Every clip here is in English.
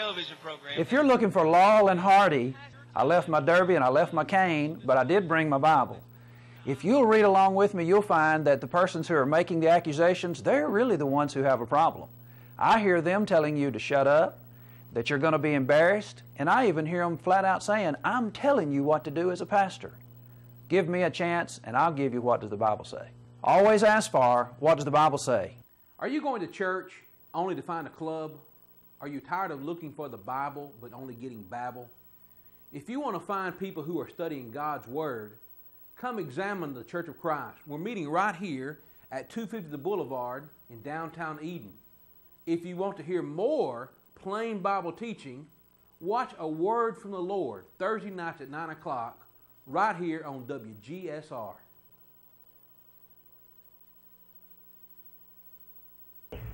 television program. If you're looking for Laurel and Hardy, I left my derby and I left my cane, but I did bring my Bible. If you'll read along with me, you'll find that the persons who are making the accusations, they're really the ones who have a problem. I hear them telling you to shut up, that you're going to be embarrassed, and I even hear them flat out saying, I'm telling you what to do as a pastor. Give me a chance, and I'll give you what does the Bible say. Always ask for, what does the Bible say? Are you going to church only to find a club? Are you tired of looking for the Bible but only getting babble? If you want to find people who are studying God's Word, come examine the Church of Christ. We're meeting right here at 250 The Boulevard in downtown Eden. If you want to hear more plain Bible teaching, watch A Word from the Lord Thursday nights at 9 o'clock right here on WGSR.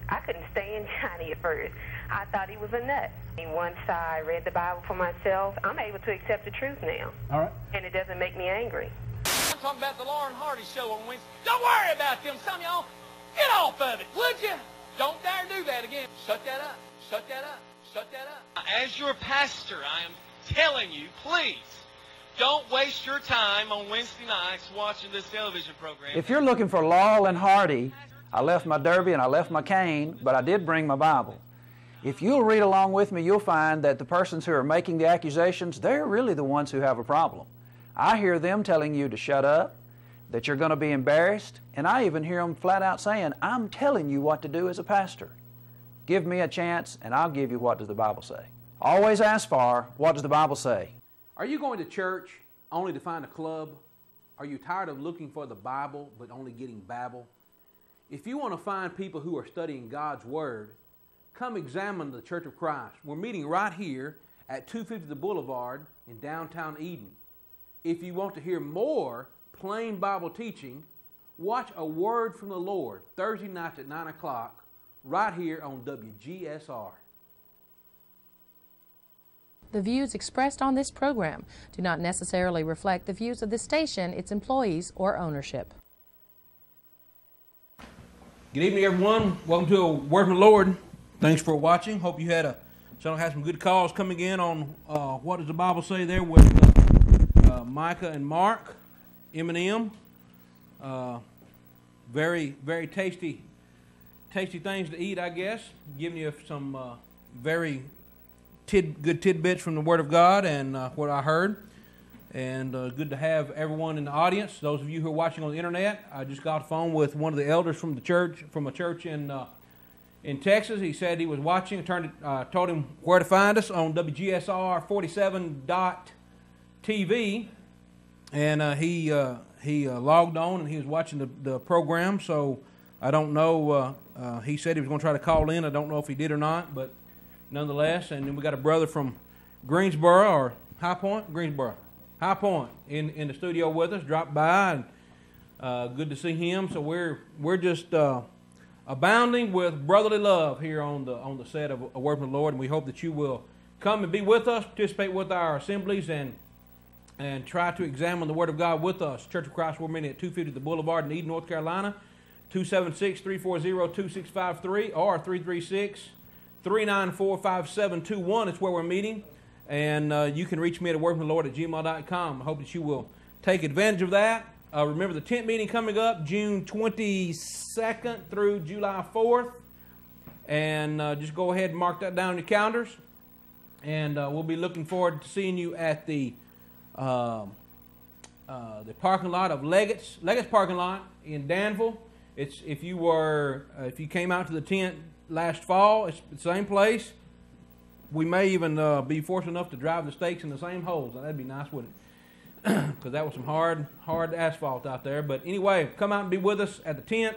I couldn't stand Johnny at first. I thought he was a nut. And once I read the Bible for myself, I'm able to accept the truth now. All right. And it doesn't make me angry. I'm talking about the Lauren Hardy show on Wednesday. Don't worry about them. Some of y'all, get off of it, would you? Don't dare do that again. Shut that up. Shut that up. Shut that up. As your pastor, I am telling you, please, don't waste your time on Wednesday nights watching this television program. If you're looking for Laurel and Hardy, I left my derby and I left my cane, but I did bring my Bible. If you'll read along with me, you'll find that the persons who are making the accusations, they're really the ones who have a problem. I hear them telling you to shut up, that you're going to be embarrassed, and I even hear them flat out saying, I'm telling you what to do as a pastor. Give me a chance, and I'll give you what does the Bible say. Always ask for, what does the Bible say? Are you going to church only to find a club? Are you tired of looking for the Bible but only getting babble? If you want to find people who are studying God's Word, come examine the Church of Christ. We're meeting right here at 250 The Boulevard in downtown Eden. If you want to hear more plain Bible teaching, watch A Word from the Lord Thursday nights at 9 o'clock right here on WGSR. The views expressed on this program do not necessarily reflect the views of the station, its employees, or ownership. Good evening, everyone. Welcome to a Word from the Lord. Thanks for watching. Hope you had a some had some good calls coming in on uh, what does the Bible say there with uh, uh, Micah and Mark, Eminem. Uh, very very tasty tasty things to eat, I guess. Giving you some uh, very tid, good tidbits from the Word of God and uh, what I heard. And uh, good to have everyone in the audience. Those of you who are watching on the internet, I just got a phone with one of the elders from the church, from a church in in Texas. He said he was watching. Turned, uh, told him where to find us on WGSR 47.tv, and uh, he uh, he uh, logged on and he was watching the, the program. So I don't know. he said he was going to try to call in. I don't know if he did or not, but nonetheless. And then we got a brother from Greensboro or High Point, Greensboro. High Point in, in the studio with us. Dropped by and uh, good to see him. So we're we're just uh, abounding with brotherly love here on the on the set of A Word from the Lord, and we hope that you will come and be with us, participate with our assemblies, and and try to examine the Word of God with us. Church of Christ we're Meeting at 250 The Boulevard in Eden, North Carolina. 276-340-2653 or 336-394-5721 is where we're meeting. And uh, you can reach me at a word from the wordfromthelord at gmail.com. I hope that you will take advantage of that. Uh, remember the tent meeting coming up June 22nd through July 4th. And uh, just go ahead and mark that down in your calendars. And uh, we'll be looking forward to seeing you at the um, uh, the parking lot of Leggett's, Leggett's parking lot in Danville. It's if you were uh, if you came out to the tent last fall, it's the same place we may even uh, be fortunate enough to drive the stakes in the same holes. That'd be nice, wouldn't it? Because that was some hard, hard asphalt out there. But anyway, come out and be with us at the tent.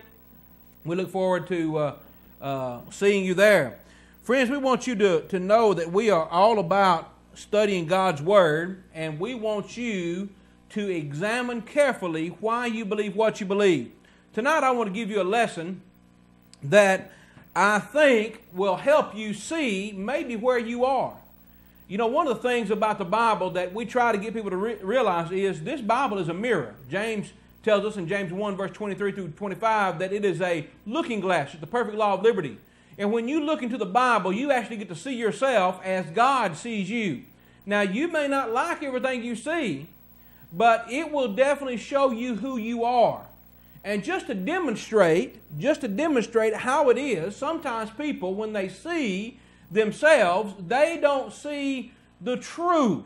We look forward to uh, uh, seeing you there. Friends, we want you to, to know that we are all about studying God's Word, and we want you to examine carefully why you believe what you believe. Tonight, I want to give you a lesson that I think will help you see maybe where you are. You know, one of the things about the Bible that we try to get people to re- realize is this Bible is a mirror. James tells us in James 1, verse 23 through 25, that it is a looking glass. The perfect law of liberty. And when you look into the Bible, you actually get to see yourself as God sees you. Now, you may not like everything you see, but it will definitely show you who you are. And just to demonstrate, just to demonstrate how it is, sometimes people, when they see themselves, they don't see the truth.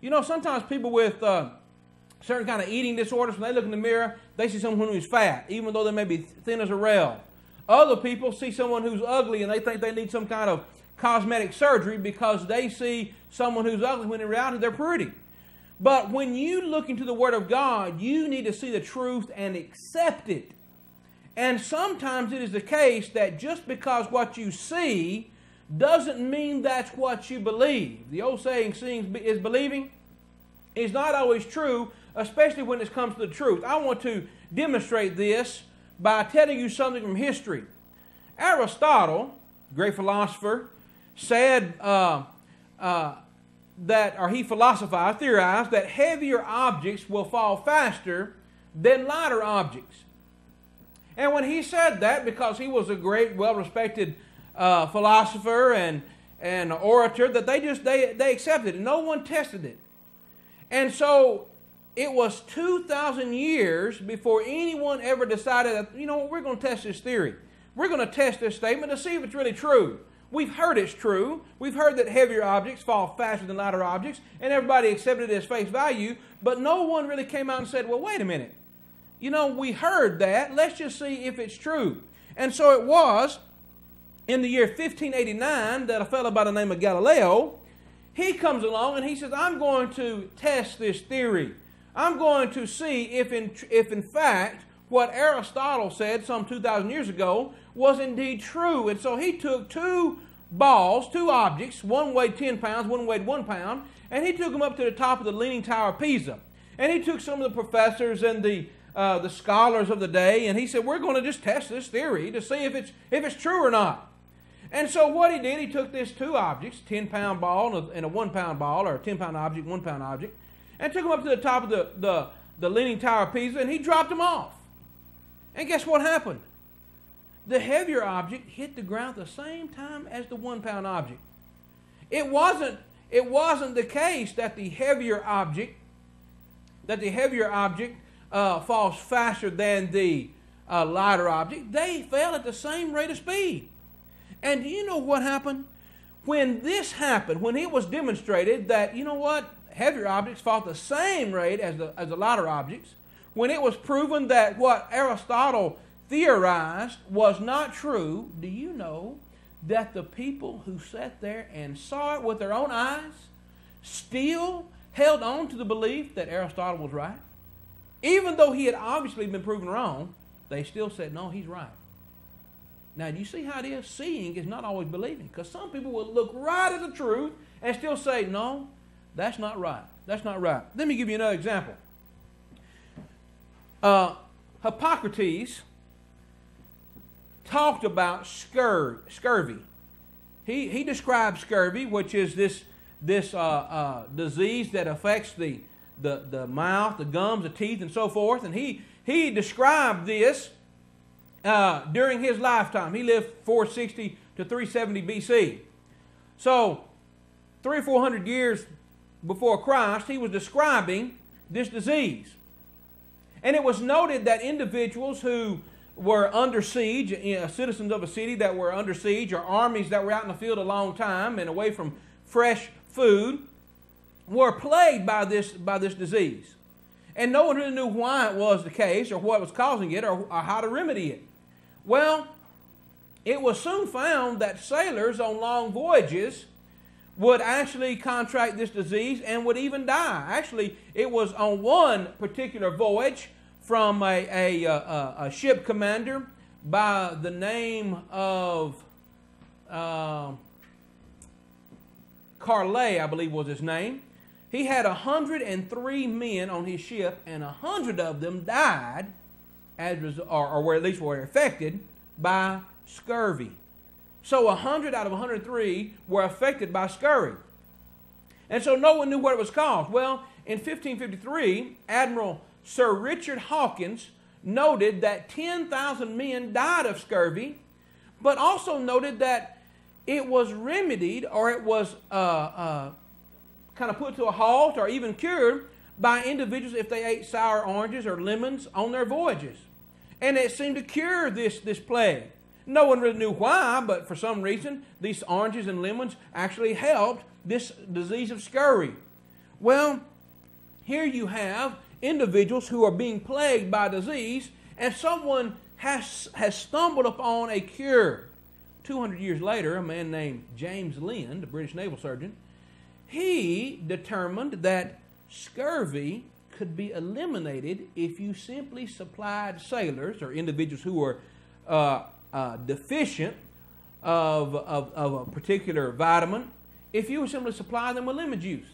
You know, sometimes people with uh, certain kind of eating disorders, when they look in the mirror, they see someone who's fat, even though they may be thin as a rail. Other people see someone who's ugly and they think they need some kind of cosmetic surgery because they see someone who's ugly when in reality they're pretty. But when you look into the Word of God, you need to see the truth and accept it. And sometimes it is the case that just because what you see doesn't mean that's what you believe. The old saying, seeing is believing, is not always true, especially when it comes to the truth. I want to demonstrate this by telling you something from history. Aristotle, great philosopher, said uh, uh, that, or he philosophized, theorized, that heavier objects will fall faster than lighter objects. And when he said that, because he was a great, well respected uh, philosopher and, and orator, that they just they, they accepted it. No one tested it. And so it was 2,000 years before anyone ever decided that, you know what, we're going to test this theory. We're going to test this statement to see if it's really true. We've heard it's true. We've heard that heavier objects fall faster than lighter objects, and everybody accepted it as face value, but no one really came out and said, well, wait a minute. You know, we heard that. Let's just see if it's true. And so it was in the year 1589 that a fellow by the name of Galileo, he comes along and he says, I'm going to test this theory. I'm going to see if in, if in fact what Aristotle said some 2,000 years ago was indeed true. And so he took two balls, two objects, one weighed 10 pounds, one weighed one pound, and he took them up to the top of the Leaning Tower of Pisa. And he took some of the professors and the, uh, the scholars of the day, and he said, We're going to just test this theory to see if it's, if it's true or not. And so what he did, he took these two objects, 10 pound ball and a, 1 pound ball, or a 10 pound object, 1 pound object, and took them up to the top of the, the, the Leaning Tower of Pisa, and he dropped them off. And guess what happened? The heavier object hit the ground the same time as the one pound object. It wasn't, it wasn't the case that the heavier object, that the heavier object uh, falls faster than the uh, lighter object. They fell at the same rate of speed. And do you know what happened? When this happened, when it was demonstrated that, you know what, heavier objects fall the same rate as the, as the lighter objects, when it was proven that what Aristotle theorized was not true, do you know that the people who sat there and saw it with their own eyes still held on to the belief that Aristotle was right? Even though he had obviously been proven wrong, they still said, no, he's right. Now, do you see how it is? Seeing is not always believing. Because some people will look right at the truth and still say, no, that's not right. That's not right. Let me give you another example. Uh, Hippocrates talked about scur- scurvy. He, he described scurvy, which is this, this uh, uh, disease that affects the, the, the mouth, the gums, the teeth, and so forth. And he, he described this uh, during his lifetime. He lived 460 to 370 BC. So, three or four hundred years before Christ, he was describing this disease. And it was noted that individuals who were under siege, citizens of a city that were under siege, or armies that were out in the field a long time and away from fresh food, were plagued by this, by this disease. And no one really knew why it was the case, or what was causing it, or, or how to remedy it. Well, it was soon found that sailors on long voyages would actually contract this disease and would even die. Actually, it was on one particular voyage from a, a, a, a ship commander by the name of uh, Carlet, I believe was his name. He had 103 men on his ship, and 100 of them died, as or, or were at least were affected by scurvy. So 100 out of 103 were affected by scurvy. And so no one knew what it was caused. Well, in 1553, Admiral Sir Richard Hawkins noted that 10,000 men died of scurvy, but also noted that it was remedied or it was uh, uh, kind of put to a halt or even cured by individuals if they ate sour oranges or lemons on their voyages. And it seemed to cure this, this plague. No one really knew why, but for some reason, these oranges and lemons actually helped this disease of scurvy. Well, here you have individuals who are being plagued by disease, and someone has, has stumbled upon a cure. 200 years later, a man named James Lind, a British naval surgeon, he determined that scurvy could be eliminated if you simply supplied sailors or individuals who were uh, uh, deficient of, of, of a particular vitamin, if you simply supply them with lemon juice.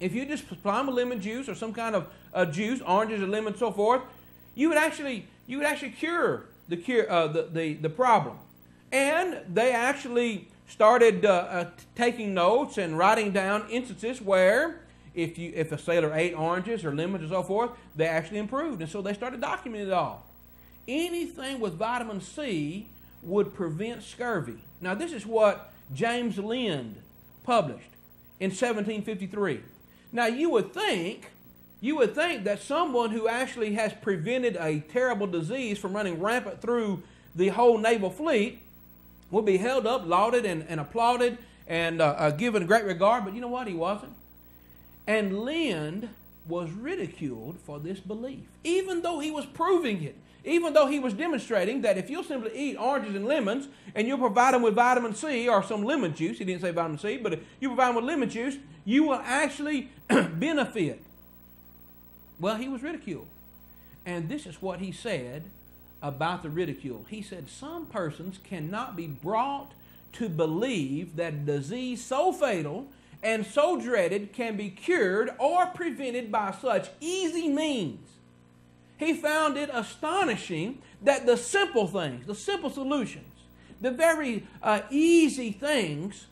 If you just supply them with lemon juice or some kind of uh, juice, oranges or lemons, so forth, you would actually you would actually cure the cure uh, the, the the problem. And they actually started uh, uh, taking notes and writing down instances where if you if a sailor ate oranges or lemons and so forth, they actually improved, and so they started documenting it all. Anything with vitamin C would prevent scurvy. Now, this is what James Lind published in 1753. Now, you would think, you would think that someone who actually has prevented a terrible disease from running rampant through the whole naval fleet would be held up, lauded, and, and applauded, and uh, uh, given great regard. But you know what? He wasn't. And Lind was ridiculed for this belief, even though he was proving it. Even though he was demonstrating that if you'll simply eat oranges and lemons and you'll provide them with vitamin C or some lemon juice, he didn't say vitamin C, but if you provide them with lemon juice, you will actually benefit. Well, he was ridiculed. And this is what he said about the ridicule. He said, Some persons cannot be brought to believe that a disease so fatal and so dreaded can be cured or prevented by such easy means he found it astonishing that the simple things, the simple solutions, the very uh, easy things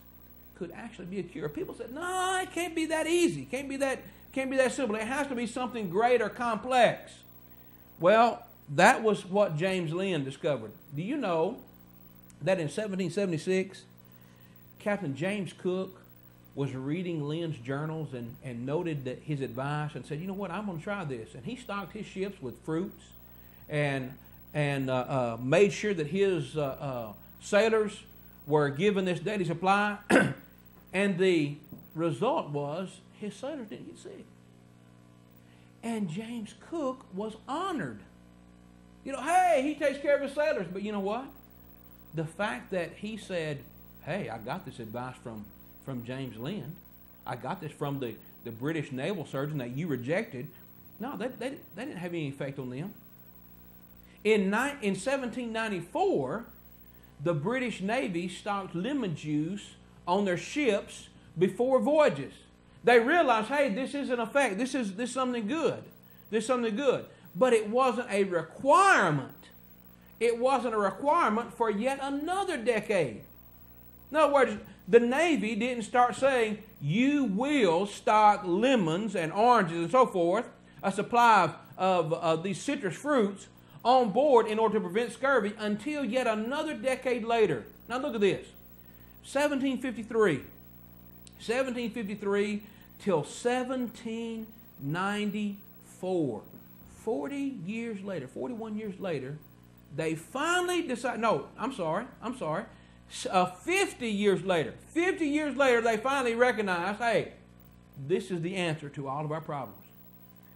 could actually be a cure. People said, no, it can't be that easy. It can't be that, can't be that simple. It has to be something great or complex. Well, that was what James Lind discovered. Do you know that in 1776, Captain James Cook was reading Lind's journals and, and noted that his advice and said, you know what, I'm going to try this. And he stocked his ships with fruits and, and uh, uh, made sure that his uh, uh sailors were given this daily supply. and the result was his sailors didn't get sick. And James Cook was honored. You know, hey, he takes care of his sailors. But you know what? The fact that he said, hey, I got this advice from from James Lind. I got this from the, the British naval surgeon that you rejected. No, they, they, they didn't have any effect on them. In, ni- in 1794, the British Navy stocked lemon juice on their ships before voyages. They realized, hey, this is an effect. This is, this is something good. This is something good. But it wasn't a requirement. It wasn't a requirement for yet another decade. In other words, the Navy didn't start saying, you will stock lemons and oranges and so forth, a supply of, of, of these citrus fruits on board in order to prevent scurvy until yet another decade later. Now look at this 1753. 1753 till 1794. 40 years later, 41 years later, they finally decided. No, I'm sorry, I'm sorry uh, 50 years later, 50 years later, they finally recognized, hey, this is the answer to all of our problems.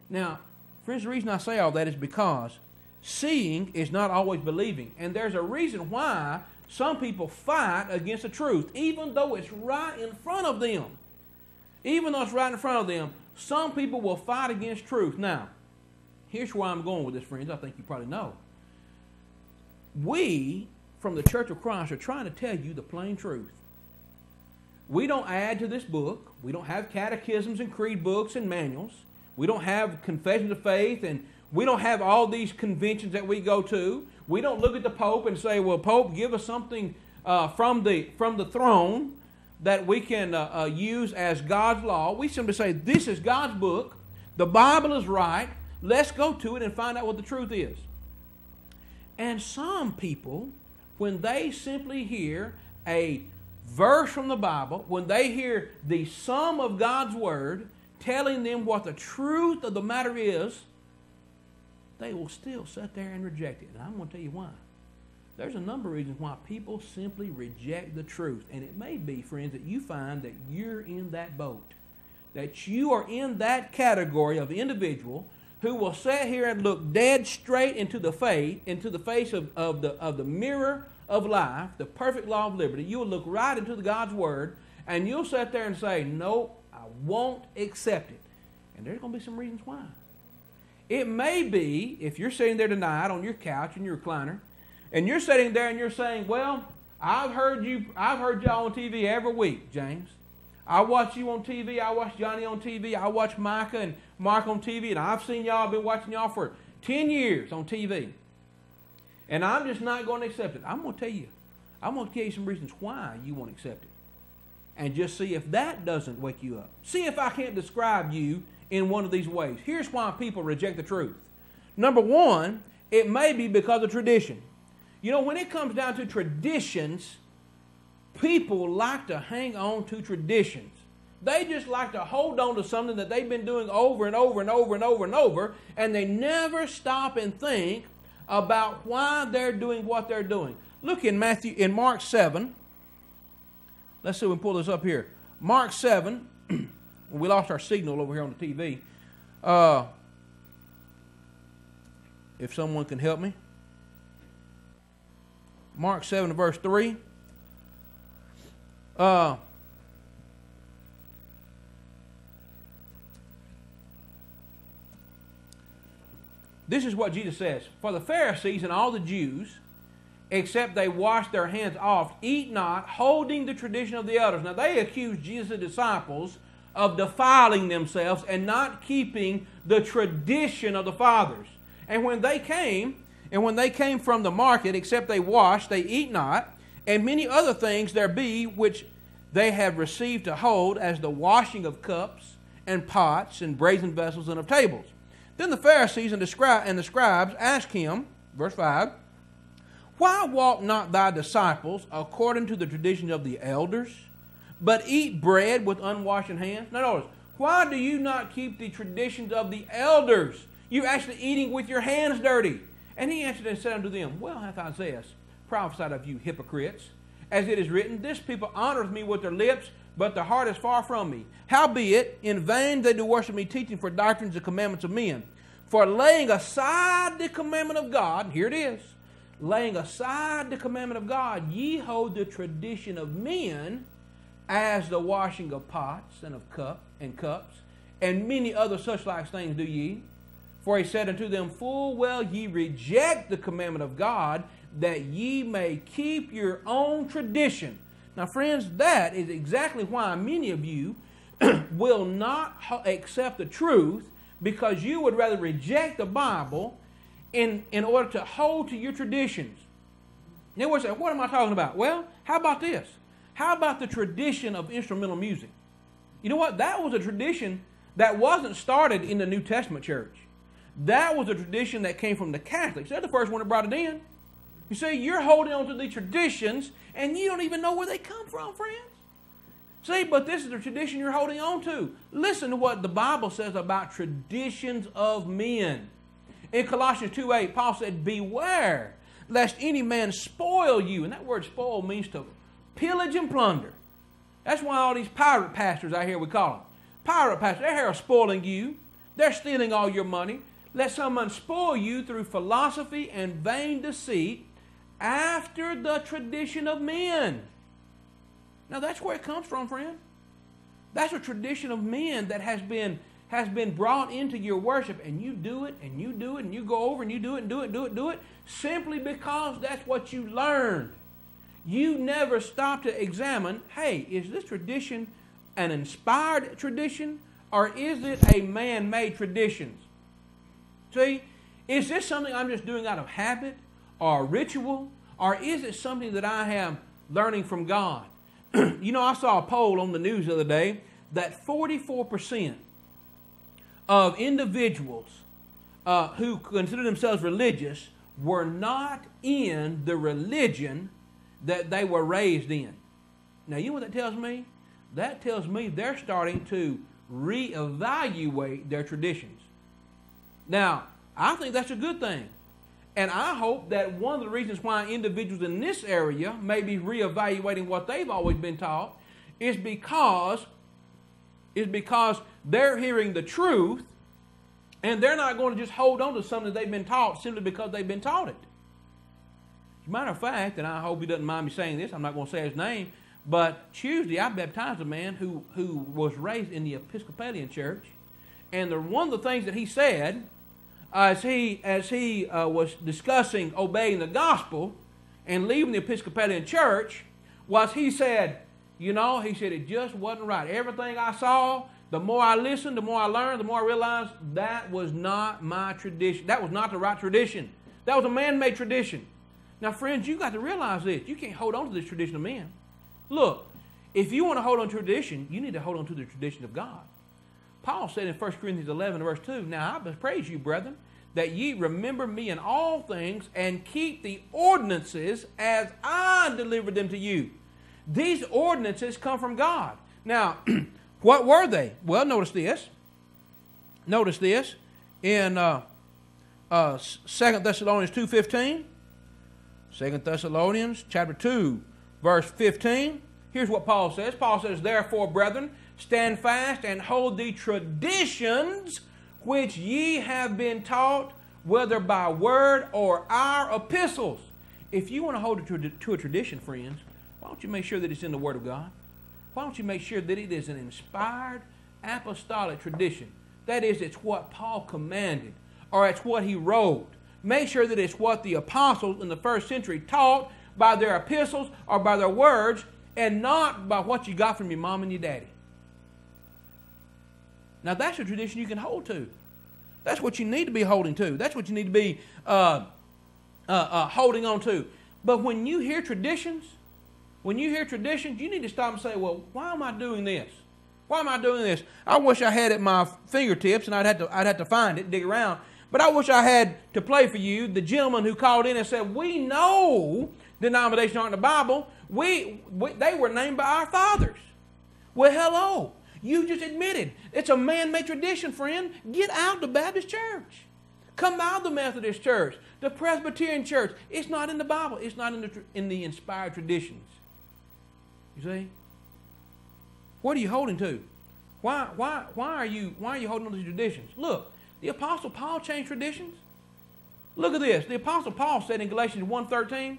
Now, friends, the reason I say all that is because seeing is not always believing. And there's a reason why some people fight against the truth, even though it's right in front of them. Even though it's right in front of them, some people will fight against truth. Now, here's where I'm going with this, friends. I think you probably know. We from the Church of Christ are trying to tell you the plain truth. We don't add to this book. We don't have catechisms and creed books and manuals. We don't have confessions of faith and we don't have all these conventions that we go to. We don't look at the Pope and say, well, Pope, give us something uh, from, the, from the throne that we can uh, uh, use as God's law. We simply say, this is God's book. The Bible is right. Let's go to it and find out what the truth is. And some people when they simply hear a verse from the Bible, when they hear the sum of God's Word telling them what the truth of the matter is, they will still sit there and reject it. And I'm going to tell you why. There's a number of reasons why people simply reject the truth. And it may be, friends, that you find that you're in that boat. That you are in that category of individual who will sit here and look dead straight into the face, into the face of, of, the, of the mirror of life, the perfect law of liberty. You will look right into the God's Word, and you'll sit there and say, No, I won't accept it. And there's going to be some reasons why. It may be, if you're sitting there tonight on your couch in your recliner, and you're sitting there and you're saying, Well, I've heard you I've heard y'all on TV every week, James. I watch you on TV, I watch Johnny on TV, I watch Micah and Mark on TV, and I've seen y'all, I've been watching y'all for 10 years on TV. And I'm just not going to accept it. I'm going to tell you, I'm going to tell you some reasons why you won't accept it. And just see if that doesn't wake you up. See if I can't describe you in one of these ways. Here's why people reject the truth. Number one, it may be because of tradition. You know, when it comes down to traditions, people like to hang on to traditions. They just like to hold on to something that they've been doing over and over and over and over and over, and they never stop and think about why they're doing what they're doing. Look in Matthew in Mark 7. Let's see if we can pull this up here. Mark 7. we lost our signal over here on the TV. Uh, if someone can help me. Mark 7, verse 3. Uh, this is what Jesus says For the Pharisees and all the Jews, except they wash their hands off, eat not, holding the tradition of the elders. Now, they accuse Jesus' disciples of defiling themselves and not keeping the tradition of the fathers. And when they came, and when they came from the market, except they wash, they eat not, and many other things there be which they have received to hold, as the washing of cups and pots and brazen vessels and of tables. Then the Pharisees and the, scri- and the scribes him, verse 5, Why walk not thy disciples according to the traditions of the elders, but eat bread with unwashed hands? Now notice, why do you not keep the traditions of the elders? You're actually eating with your hands dirty. And he answered and said unto them, Well hath Isaiah prophesied of you hypocrites, as it is written, This people honoreth me with their lips, but their heart is far from me. Howbeit, in vain they do worship me, teaching for doctrines and commandments of men. For laying aside the commandment of God, here it is, laying aside the commandment of God, ye hold the tradition of men as the washing of pots and of cup and cups, and many other such like things do ye. For he said unto them, Full well ye reject the commandment of God, that ye may keep your own tradition. Now, friends, that is exactly why many of you will not accept the truth because you would rather reject the Bible in, in order to hold to your traditions. Now, what am I talking about? Well, how about this? How about the tradition of instrumental music? You know what? That was a tradition that wasn't started in the New Testament church. That was a tradition that came from the Catholics. They're the first one that brought it in. You see, you're holding on to the traditions and you don't even know where they come from, friends. See, but this is the tradition you're holding on to. Listen to what the Bible says about traditions of men. In Colossians 2 8, Paul said, Beware lest any man spoil you. And that word spoil means to pillage and plunder. That's why all these pirate pastors out here, we call them. Pirate pastors, they're here spoiling you. They're stealing all your money. Let someone spoil you through philosophy and vain deceit after the tradition of men. Now that's where it comes from, friend. That's a tradition of men that has been has been brought into your worship, and you do it, and you do it, and you go over and you do it, and do it, do it, do it, simply because that's what you learned. You never stop to examine, hey, is this tradition an inspired tradition, or is it a man-made tradition? See, is this something I'm just doing out of habit or ritual, or is it something that I am learning from God? you know, I saw a poll on the news the other day that 44% of individuals uh, who consider themselves religious were not in the religion that they were raised in. Now, you know what that tells me? That tells me they're starting to reevaluate their traditions. Now, I think that's a good thing. And I hope that one of the reasons why individuals in this area may be reevaluating what they've always been taught is because is because they're hearing the truth and they're not going to just hold on to something that they've been taught simply because they've been taught it. As a matter of fact, and I hope he doesn't mind me saying this, I'm not going to say his name, but Tuesday I baptized a man who, who was raised in the Episcopalian church. And the, one of the things that he said as he, as he uh, was discussing obeying the gospel and leaving the Episcopalian church was he said, you know, he said it just wasn't right. Everything I saw, the more I listened, the more I learned, the more I realized that was not my tradition. That was not the right tradition. That was a man made tradition. Now, friends, you got to realize this. You can't hold on to this tradition of men. Look, if you want to hold on to tradition, you need to hold on to the tradition of God. Paul said in 1 Corinthians 11, verse 2, Now I praise you, brethren, that ye remember me in all things and keep the ordinances as I delivered them to you. These ordinances come from God. Now, what were they? Well, notice this. Notice this in uh, uh, 2 Thessalonians 2.15. 2 Thessalonians chapter 2, verse 15. Here's what Paul says. Paul says, Therefore, brethren, stand fast and hold the traditions which ye have been taught, whether by word or our epistles. If you want to hold it to a tradition, friends, why don't you make sure that it's in the Word of God? Why don't you make sure that it is an inspired apostolic tradition? That is, it's what Paul commanded, or it's what he wrote. Make sure that it's what the apostles in the first century taught by their epistles or by their words, and not by what you got from your mom and your daddy. Now, that's a tradition you can hold to. That's what you need to be holding to. That's what you need to be uh, uh, uh, holding on to. But when you hear traditions, when you hear traditions, you need to stop and say, well, why am I doing this? Why am I doing this? I wish I had at my fingertips and I'd have to, I'd have to find it, dig around. But I wish I had to play for you the gentleman who called in and said, We know denominations aren't in the Bible. We, we, they were named by our fathers. Well, hello. You just admitted it's a man made tradition, friend. Get out the Baptist church. Come out the Methodist church, the Presbyterian church. It's not in the Bible, it's not in the, in the inspired traditions. You see? What are you holding to? Why, why, why, are you, why are you holding on to traditions? Look, the Apostle Paul changed traditions. Look at this. The Apostle Paul said in Galatians 1.13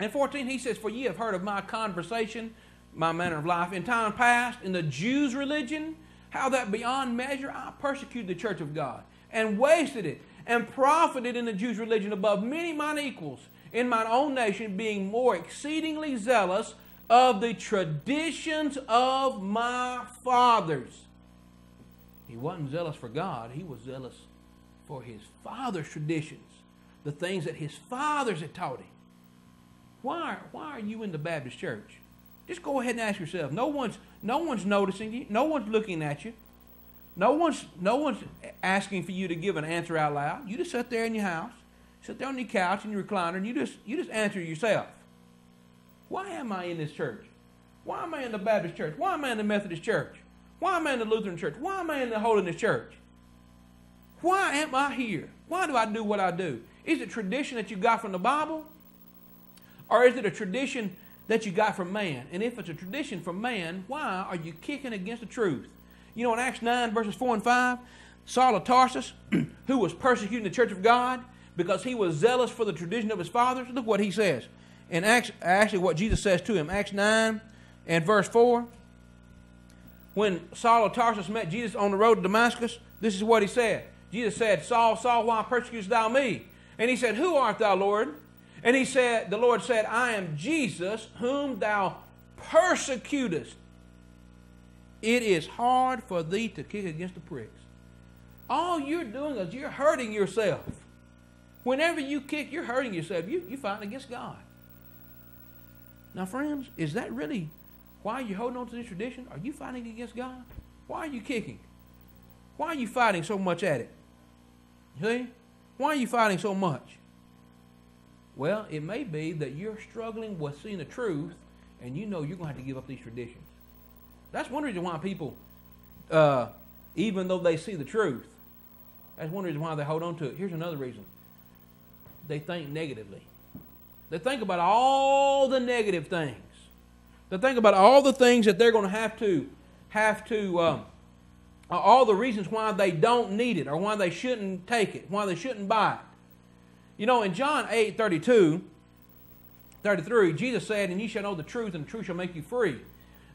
and 14, he says, For ye have heard of my conversation, my manner of life, in time past, in the Jews' religion, how that beyond measure I persecuted the church of God, and wasted it, and profited in the Jews' religion above many mine equals in mine own nation, being more exceedingly zealous of the traditions of my fathers. He wasn't zealous for God, he was zealous for his father's traditions, the things that his fathers had taught him. Why, why are you in the Baptist church? Just go ahead and ask yourself. No one's, no one's noticing you. No one's looking at you. No one's, no one's asking for you to give an answer out loud. You just sit there in your house, sit there on your couch in your recliner, and you just, you just answer yourself. Why am I in this church? Why am I in the Baptist church? Why am I in the Methodist church? Why am I in the Lutheran church? Why am I in the Holiness church? Why am I here? Why do I do what I do? Is it tradition that you got from the Bible? Or is it a tradition that you got from man? And if it's a tradition from man, why are you kicking against the truth? You know, in Acts 9, verses 4 and 5, Saul of Tarsus, who was persecuting the church of God because he was zealous for the tradition of his fathers, look what he says And actually what Jesus says to him, Acts 9 and verse 4. When Saul of Tarsus met Jesus on the road to Damascus, this is what he said. Jesus said, Saul, Saul, why persecutest thou me? And he said, Who art thou, Lord? And he said, The Lord said, I am Jesus, whom thou persecutest. It is hard for thee to kick against the pricks. All you're doing is you're hurting yourself. Whenever you kick, you're hurting yourself. You, you're fighting against God. Now, friends, is that really why you're holding on to this tradition? Are you fighting against God? Why are you kicking? Why are you fighting so much at it? See? Why are you fighting so much? Well, it may be that you're struggling with seeing the truth and you know you're going to have to give up these traditions. That's one reason why people, uh, even though they see the truth, that's one reason why they hold on to it. Here's another reason they think negatively. They think about all the negative things. They think about all the things that they're going to have to have to um, all the reasons why they don't need it or why they shouldn't take it, why they shouldn't buy it. You know, in John 8 32, 33, Jesus said, And ye shall know the truth, and the truth shall make you free.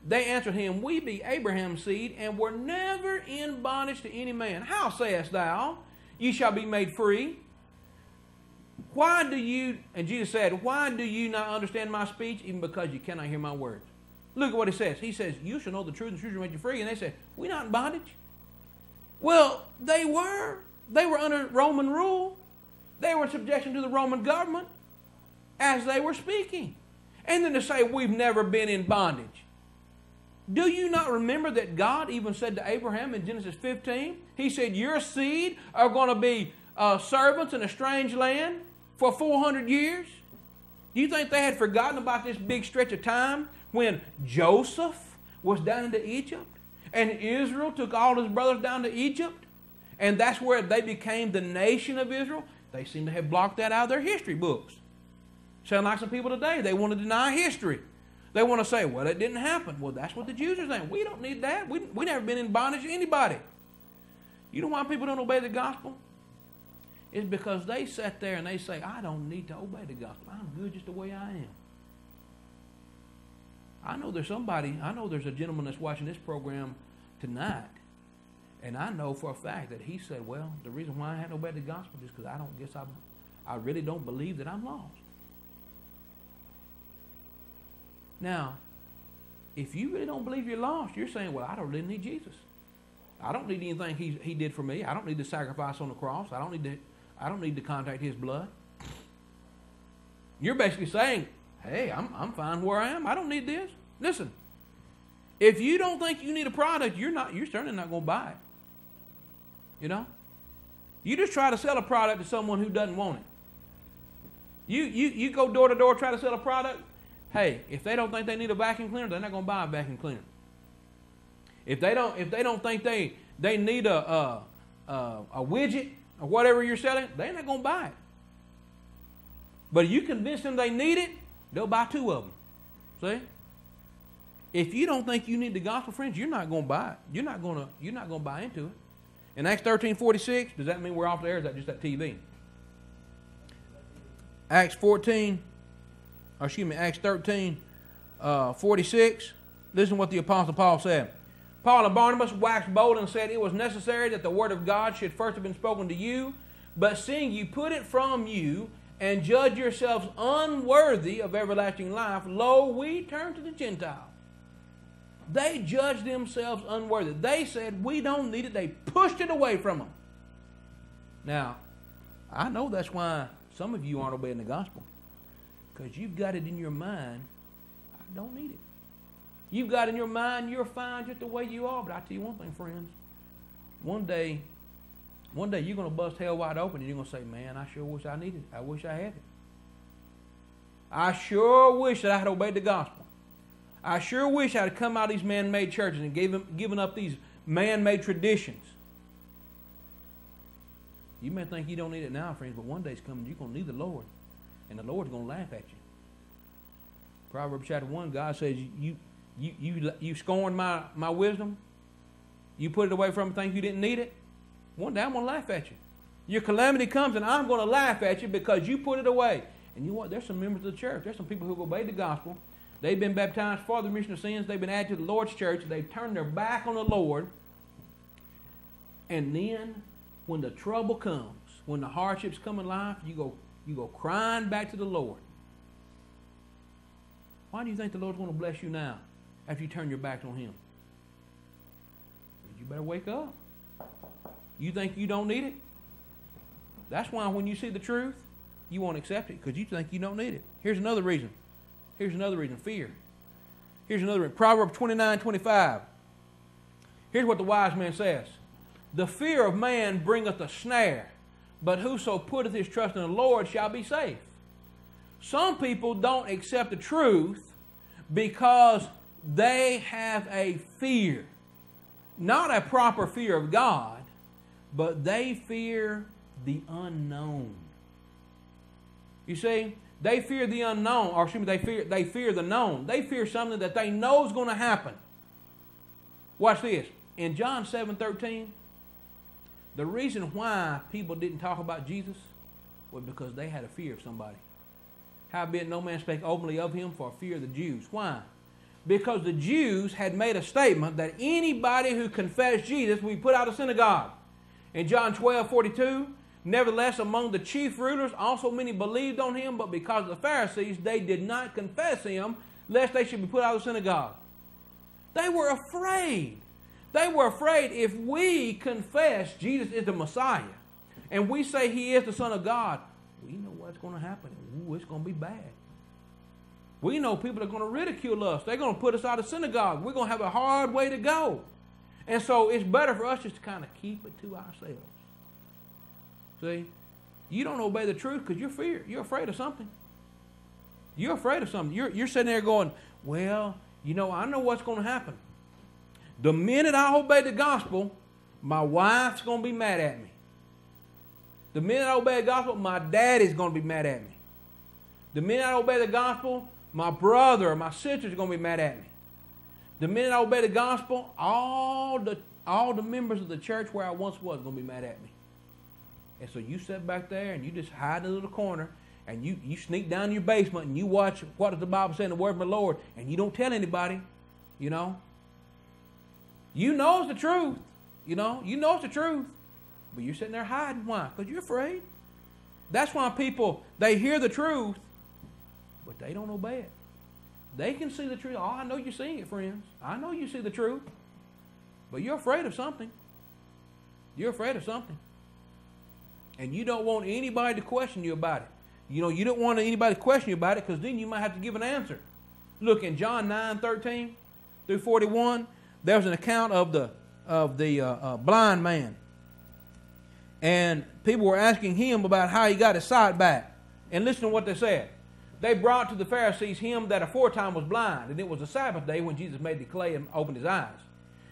They answered him, We be Abraham's seed, and were never in bondage to any man. How sayest thou, Ye shall be made free? Why do you, and Jesus said, Why do you not understand my speech, even because you cannot hear my words? Look at what he says. He says, You shall know the truth, and the truth shall make you free. And they said, We're not in bondage. Well, they were. They were under Roman rule. They were in subjection to the Roman government as they were speaking. And then to say, We've never been in bondage. Do you not remember that God even said to Abraham in Genesis 15? He said, Your seed are going to be uh, servants in a strange land for 400 years? Do you think they had forgotten about this big stretch of time when Joseph was down into Egypt and Israel took all his brothers down to Egypt? And that's where they became the nation of Israel. They seem to have blocked that out of their history books. Sound like some people today, they want to deny history. They want to say, well, it didn't happen. Well, that's what the Jews are saying. We don't need that. We, we never been in bondage to anybody. You know why people don't obey the gospel? It's because they sit there and they say, I don't need to obey the gospel. I'm good just the way I am. I know there's somebody, I know there's a gentleman that's watching this program tonight, and I know for a fact that he said, Well, the reason why I hadn't obeyed the gospel is because I don't guess I, I really don't believe that I'm lost. Now, if you really don't believe you're lost, you're saying, Well, I don't really need Jesus. I don't need anything he, he did for me. I don't need the sacrifice on the cross. I don't need to I don't need to contact his blood. You're basically saying, hey, I'm, I'm fine where I am. I don't need this. Listen, if you don't think you need a product, you're not you're certainly not going to buy it. You know? You just try to sell a product to someone who doesn't want it. You, you, you go door to door, try to sell a product. Hey, if they don't think they need a vacuum cleaner, they're not going to buy a vacuum cleaner. If they don't, if they don't think they, they need a, a, a, a widget, or whatever you're selling, they're not going to buy it. But if you convince them they need it, they'll buy two of them. See? If you don't think you need the gospel, friends, you're not going to buy it. You're not going to. You're not going to buy into it. In Acts thirteen forty six, does that mean we're off the air? Is that just that TV? Acts fourteen, or excuse me, Acts thirteen uh, forty six. Listen to what the apostle Paul said. Paul and Barnabas waxed bold and said, It was necessary that the word of God should first have been spoken to you, but seeing you put it from you and judge yourselves unworthy of everlasting life, lo, we turn to the Gentiles. They judged themselves unworthy. They said, We don't need it. They pushed it away from them. Now, I know that's why some of you aren't obeying the gospel. Because you've got it in your mind, I don't need it. You've got in your mind you're fine just the way you are. But I tell you one thing, friends. One day, one day you're going to bust hell wide open and you're going to say, man, I sure wish I needed it. I wish I had it. I sure wish that I had obeyed the gospel. I sure wish I had come out of these man-made churches and gave them, given up these man-made traditions. You may think you don't need it now, friends, but one day's coming you're going to need the Lord. And the Lord's going to laugh at you. Proverbs chapter 1, God says, you, you, you, you scorned my, my wisdom. You put it away from me, think you didn't need it. One day I'm going to laugh at you. Your calamity comes and I'm going to laugh at you because you put it away. And you know what? There's some members of the church. There's some people who have obeyed the gospel. They've been baptized for the remission of sins. They've been added to the Lord's church. They've turned their back on the Lord. And then when the trouble comes, when the hardships come in life, you go, you go crying back to the Lord. Why do you think the Lord's going to bless you now? after you turn your back on Him? You better wake up. You think you don't need it? That's why when you see the truth, you won't accept it because you think you don't need it. Here's another reason. Here's another reason fear. Here's another reason. Proverbs 29 25. Here's what the wise man says The fear of man bringeth a snare, but whoso putteth his trust in the Lord shall be safe. Some people don't accept the truth because they have a fear. Not a proper fear of God, but they fear the unknown. You see, they fear the unknown, or excuse me, they fear they fear the known. They fear something that they know is going to happen. Watch this. In John 7 13, the reason why people didn't talk about Jesus was because they had a fear of somebody. Howbeit no man spake openly of him for fear of the Jews. Why? Because the Jews had made a statement that anybody who confessed Jesus would be put out of synagogue. In John 12 42, nevertheless, among the chief rulers also many believed on him, but because of the Pharisees, they did not confess him, lest they should be put out of the synagogue. They were afraid. They were afraid if we confess Jesus is the Messiah and we say he is the Son of God, we know what's going to happen. Ooh, it's going to be bad. We know people are going to ridicule us. They're going to put us out of synagogue. We're going to have a hard way to go. And so it's better for us just to kind of keep it to ourselves. See? You don't obey the truth because you're fear. You're afraid of something. You're afraid of something. You're, you're sitting there going, well, you know, I know what's going to happen. The minute I obey the gospel, my wife's going to be mad at me. The minute I obey the gospel, my daddy's going to be mad at me. The minute I obey the gospel, my brother or my sister's going to be mad at me. The minute I obey the gospel, all the all the members of the church where I once was going to be mad at me. And so you sit back there and you just hide in a little corner and you, you sneak down to your basement and you watch what does the Bible say in the word of the Lord and you don't tell anybody, you know. You know it's the truth. You know, you know it's the truth. But you're sitting there hiding. Why? Because you're afraid. That's why people, they hear the truth, but they don't obey it. They can see the truth. Oh, I know you're seeing it, friends. I know you see the truth. But you're afraid of something. You're afraid of something. And you don't want anybody to question you about it. You know, you don't want anybody to question you about it because then you might have to give an answer. Look in John 9 13 through 41, there's an account of the, of the uh, uh, blind man and people were asking him about how he got his sight back. And listen to what they said. They brought to the Pharisees him that aforetime was blind, and it was the Sabbath day when Jesus made the clay and opened his eyes.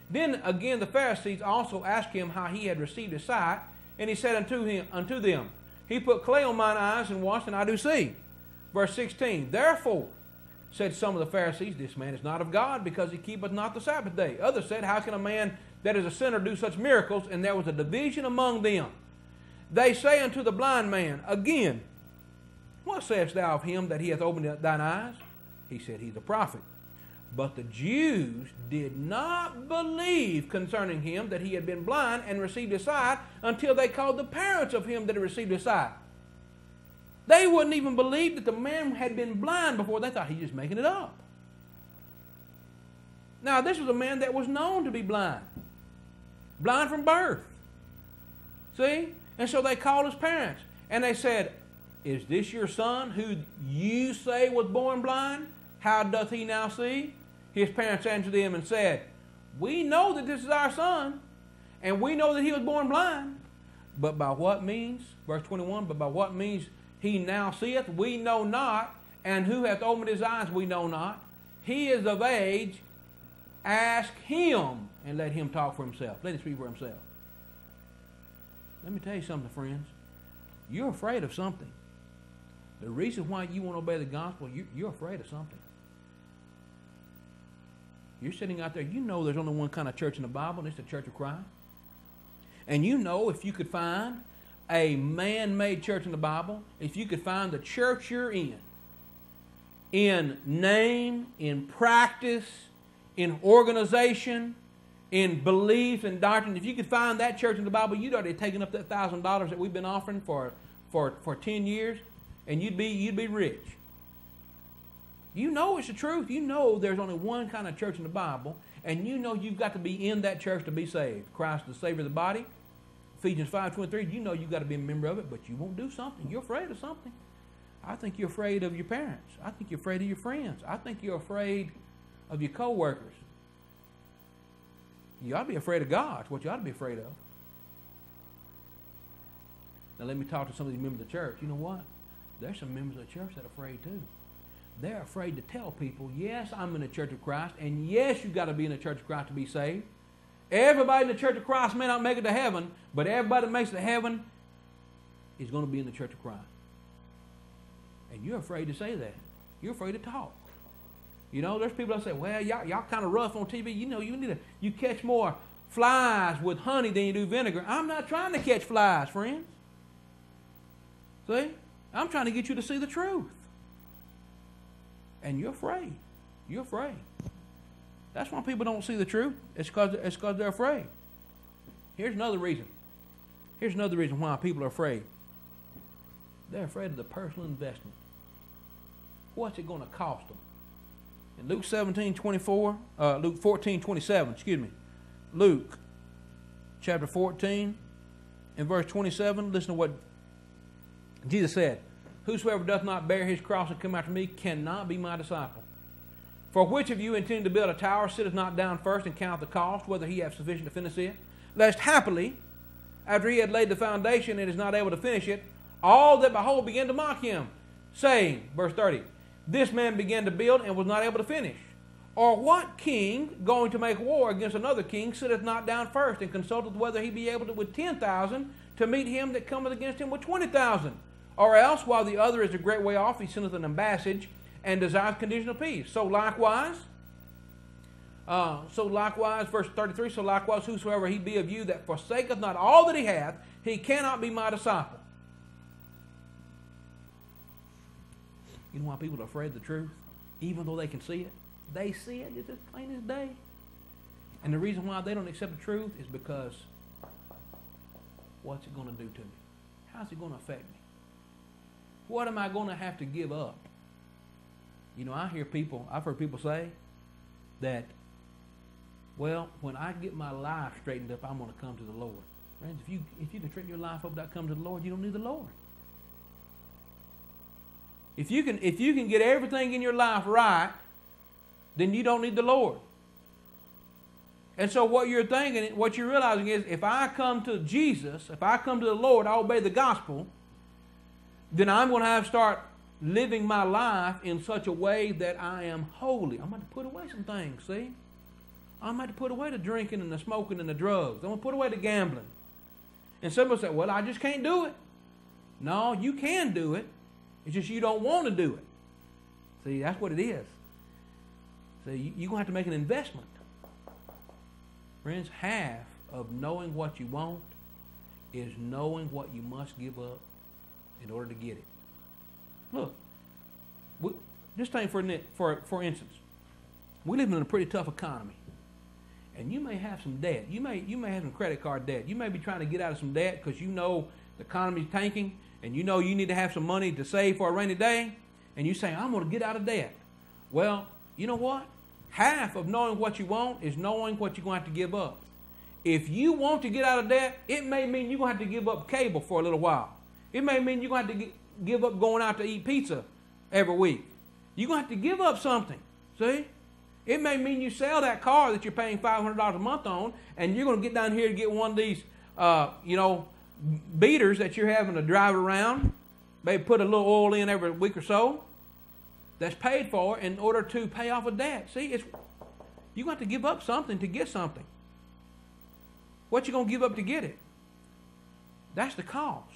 Then again the Pharisees also asked him how he had received his sight, and he said unto him unto them, He put clay on mine eyes and washed, and I do see. Verse 16, Therefore said some of the Pharisees, This man is not of God, because he keepeth not the Sabbath day. Others said, How can a man that is a sinner do such miracles? And there was a division among them. They say unto the blind man, Again, what sayest thou of him that he hath opened thine eyes? He said, He's a prophet. But the Jews did not believe concerning him that he had been blind and received his sight until they called the parents of him that had received his sight. They wouldn't even believe that the man had been blind before. They thought he's just making it up. Now, this was a man that was known to be blind, blind from birth. See? And so they called his parents and they said, Is this your son who you say was born blind? How doth he now see? His parents answered them and said, We know that this is our son, and we know that he was born blind. But by what means, verse 21, but by what means he now seeth, we know not, and who hath opened his eyes, we know not. He is of age, ask him, and let him talk for himself. Let him speak for himself. Let me tell you something, friends. You're afraid of something. The reason why you won't obey the gospel, you, you're afraid of something. You're sitting out there, you know there's only one kind of church in the Bible, and it's the Church of Christ. And you know if you could find a man made church in the Bible, if you could find the church you're in, in name, in practice, in organization, in belief and doctrine, if you could find that church in the Bible, you'd already taken up that thousand dollars that we've been offering for, for, for 10 years, and you'd be, you'd be rich. You know it's the truth. You know there's only one kind of church in the Bible, and you know you've got to be in that church to be saved. Christ the Savior of the body. Ephesians 5.23, you know you've got to be a member of it, but you won't do something. You're afraid of something. I think you're afraid of your parents. I think you're afraid of your friends. I think you're afraid of your coworkers. You ought to be afraid of God. That's what you ought to be afraid of. Now let me talk to some of these members of the church. You know what? There's some members of the church that are afraid too. They're afraid to tell people, yes, I'm in the Church of Christ, and yes, you've got to be in the Church of Christ to be saved. Everybody in the Church of Christ may not make it to heaven, but everybody that makes it to heaven is going to be in the Church of Christ. And you're afraid to say that. You're afraid to talk. You know, there's people that say, well, y'all, y'all kind of rough on TV. You know, you need to, you catch more flies with honey than you do vinegar. I'm not trying to catch flies, friends. See? I'm trying to get you to see the truth. And you're afraid. You're afraid. That's why people don't see the truth. It's because it's cause they're afraid. Here's another reason. Here's another reason why people are afraid. They're afraid of the personal investment. What's it going to cost them? In Luke 17, 24, uh, Luke 14, 27, excuse me. Luke chapter 14 and verse 27, listen to what Jesus said. Whosoever doth not bear his cross and come after me cannot be my disciple. For which of you intending to build a tower sitteth not down first and count the cost, whether he have sufficient to finish it? Lest happily, after he had laid the foundation and is not able to finish it, all that behold began to mock him, saying, verse 30, This man began to build and was not able to finish. Or what king, going to make war against another king, sitteth not down first and consulteth whether he be able to with ten thousand to meet him that cometh against him with twenty thousand? Or else, while the other is a great way off, he sendeth an ambassage and desires conditional peace. So likewise, uh, so likewise, verse 33, so likewise, whosoever he be of you that forsaketh not all that he hath, he cannot be my disciple. You know why people are afraid of the truth? Even though they can see it? They see it, it's as plain as day. And the reason why they don't accept the truth is because what's it going to do to me? How's it going to affect me? What am I going to have to give up? You know, I hear people, I've heard people say that, well, when I get my life straightened up, I'm going to come to the Lord. Friends, if you, if you can straighten your life up without coming to the Lord, you don't need the Lord. If you can, if you can get everything in your life right, then you don't need the Lord. And so what you're thinking, what you're realizing is if I come to Jesus, if I come to the Lord, I obey the gospel, then I'm going to have to start living my life in such a way that I am holy. I'm going to put away some things, see? I'm going to put away the drinking and the smoking and the drugs. I'm going to put away the gambling. And some people say, well, I just can't do it. No, you can do it. It's just you don't want to do it. See, that's what it is. So you, you're going to have to make an investment. Friends, half of knowing what you want is knowing what you must give up in order to get it. Look, we, just think for, for, for instance, we live in a pretty tough economy. And you may have some debt. You may, you may have some credit card debt. You may be trying to get out of some debt because you know the economy's tanking and you know you need to have some money to save for a rainy day. And you say, I'm going to get out of debt. Well, you know what? Half of knowing what you want is knowing what you're going to have to give up. If you want to get out of debt, it may mean you're going to have to give up cable for a little while. It may mean you're going to have to give up going out to eat pizza every week. You're going to have to give up something. See? It may mean you sell that car that you're paying $500 a month on, and you're going to get down here to get one of these, uh, you know, beaters that you're having to drive around. Maybe put a little oil in every week or so. That's paid for in order to pay off a debt. See, it's you got to give up something to get something. What you gonna give up to get it? That's the cost.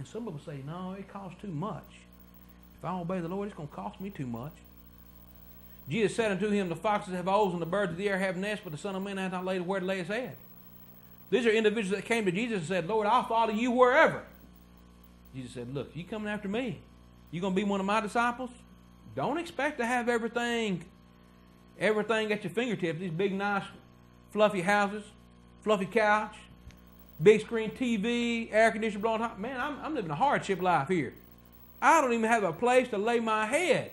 And some people say, no, it costs too much. If I obey the Lord, it's going to cost me too much. Jesus said unto him, The foxes have holes and the birds of the air have nests, but the Son of Man hath not laid where to lay his head. These are individuals that came to Jesus and said, Lord, I'll follow you wherever. Jesus said, Look, you coming after me. You going to be one of my disciples? Don't expect to have everything, everything at your fingertips. These big, nice, fluffy houses, fluffy couch, big screen TV, air conditioner blowing hot. Man, I'm, I'm living a hardship life here. I don't even have a place to lay my head.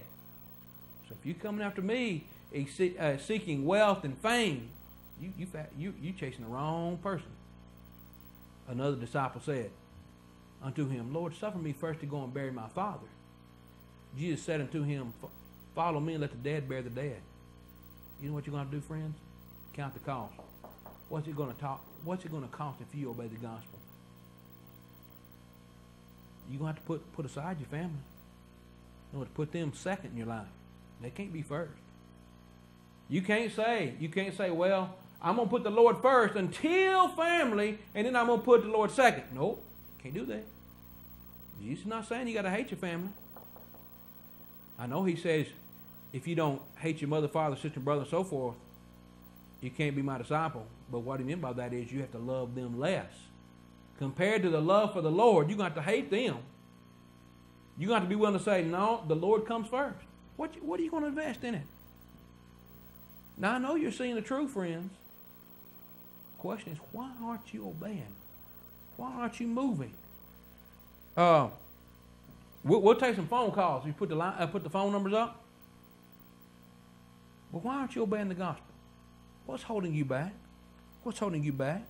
So if you're coming after me, uh, seeking wealth and fame, you, you, you, you chasing the wrong person. Another disciple said unto him, Lord, suffer me first to go and bury my father. Jesus said unto him, Follow me and let the dead bury the dead. You know what you're going to do, friends? Count the cost. What's it going to talk? What's it going to cost if you obey the gospel? You're going to have to put, put aside your family. No, to put them second in your life. They can't be first. You can't say, you can't say, well, I'm going to put the Lord first until family, and then I'm going to put the Lord second. Nope, can't do that. Jesus is not saying you got to hate your family. I know he says if you don't hate your mother, father, sister, brother, and so forth, you can't be my disciple. But what he meant by that is you have to love them less. Compared to the love for the Lord, you're going to hate them. You're going to be willing to say, no, the Lord comes first. What, what are you going to invest in it? Now, I know you're seeing the truth, friends. Question is, why aren't you obeying? Why aren't you moving? Uh, we'll, we'll take some phone calls. You put the line, uh, put the phone numbers up. But why aren't you obeying the gospel? What's holding you back? What's holding you back?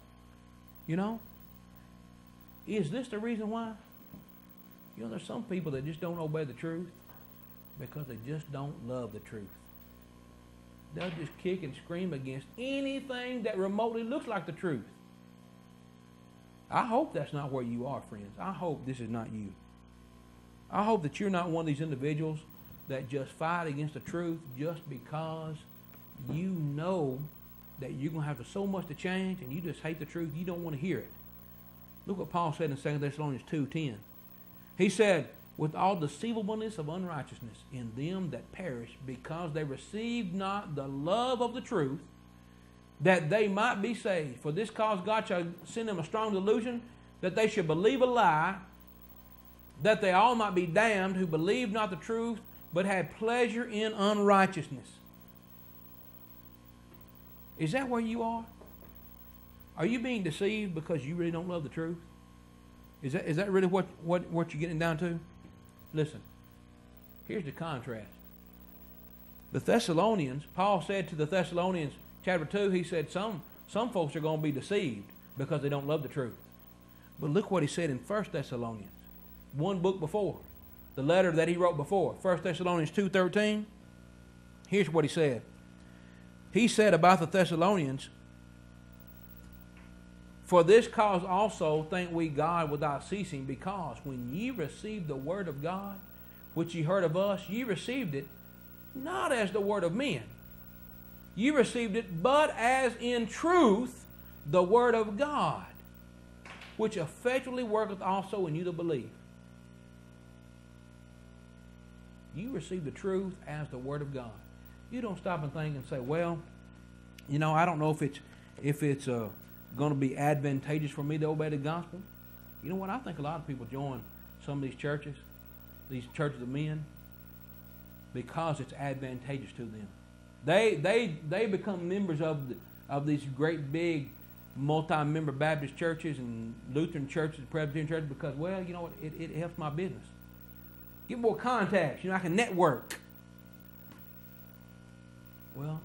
You know? Is this the reason why? You know, there's some people that just don't obey the truth because they just don't love the truth. They'll just kick and scream against anything that remotely looks like the truth. I hope that's not where you are, friends. I hope this is not you. I hope that you're not one of these individuals that just fight against the truth just because you know that you're going to have so much to change and you just hate the truth. You don't want to hear it. Look what Paul said in 2 Thessalonians 2.10. He said, with all deceivableness of unrighteousness in them that perish, because they received not the love of the truth, that they might be saved. For this cause God shall send them a strong delusion, that they should believe a lie, that they all might be damned who believed not the truth, but had pleasure in unrighteousness. Is that where you are? Are you being deceived because you really don't love the truth? Is that, is that really what, what, what you're getting down to? Listen, here's the contrast. The Thessalonians, Paul said to the Thessalonians, chapter 2, he said, some, some folks are going to be deceived because they don't love the truth. But look what he said in 1 Thessalonians, one book before, the letter that he wrote before, 1 Thessalonians 2.13. Here's what he said. He said about the Thessalonians, For this cause also thank we God without ceasing, because when ye received the word of God, which ye heard of us, ye received it not as the word of men. Ye received it, but as in truth the word of God, which effectually worketh also in you to believe. You receive the truth as the word of God. You don't stop and think and say, well, you know, I don't know if it's if it's uh, going to be advantageous for me to obey the gospel. You know what? I think a lot of people join some of these churches, these churches of men, because it's advantageous to them. They they they become members of the, of these great big multi-member Baptist churches and Lutheran churches, Presbyterian churches because well, you know what? It, it helps my business. Get more contacts. You know, I can network. Well,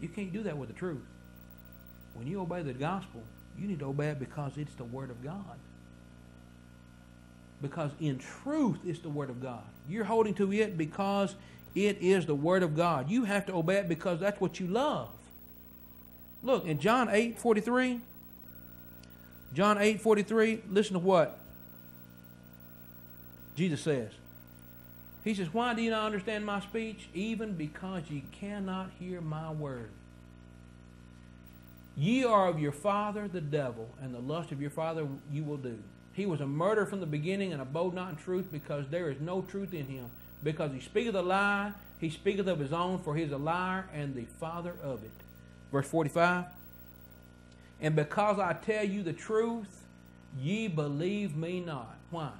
you can't do that with the truth. When you obey the gospel, you need to obey it because it's the Word of God. Because in truth, it's the Word of God. You're holding to it because it is the Word of God. You have to obey it because that's what you love. Look, in John 8 43, John 8 43, listen to what Jesus says. He says, Why do you not understand my speech? Even because ye cannot hear my word. Ye are of your father the devil, and the lust of your father you will do. He was a murderer from the beginning and abode not in truth, because there is no truth in him. Because he speaketh a lie, he speaketh of his own, for he is a liar and the father of it. Verse 45. And because I tell you the truth, ye believe me not. Why?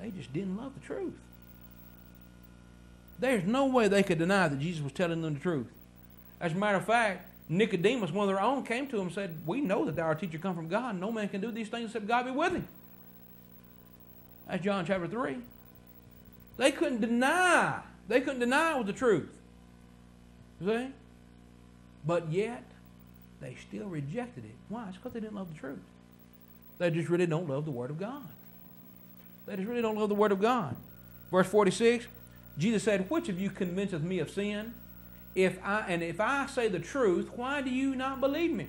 They just didn't love the truth. There's no way they could deny that Jesus was telling them the truth. As a matter of fact, Nicodemus, one of their own, came to him and said, We know that our teacher come from God. No man can do these things except God be with him. That's John chapter 3. They couldn't deny. They couldn't deny it was the truth. See? But yet, they still rejected it. Why? It's because they didn't love the truth. They just really don't love the Word of God. They just really don't love the Word of God. Verse 46 Jesus said, Which of you convinceth me of sin? If I and if I say the truth, why do you not believe me?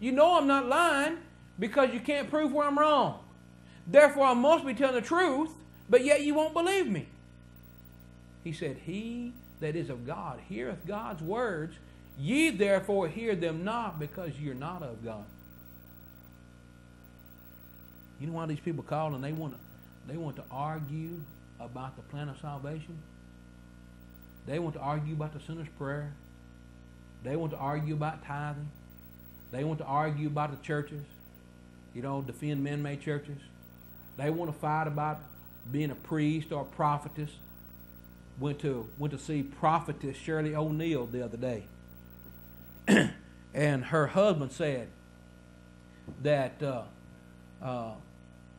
You know I'm not lying because you can't prove where I'm wrong. Therefore, I must be telling the truth but yet you won't believe me. He said, He that is of God heareth God's words. Ye therefore hear them not, because you're not of God. You know why these people call and they want to they want to argue about the plan of salvation? They want to argue about the sinner's prayer. They want to argue about tithing. They want to argue about the churches. You know, defend men-made churches. They want to fight about being a priest or a prophetess. Went to went to see prophetess Shirley O'Neill the other day, and her husband said that uh, uh,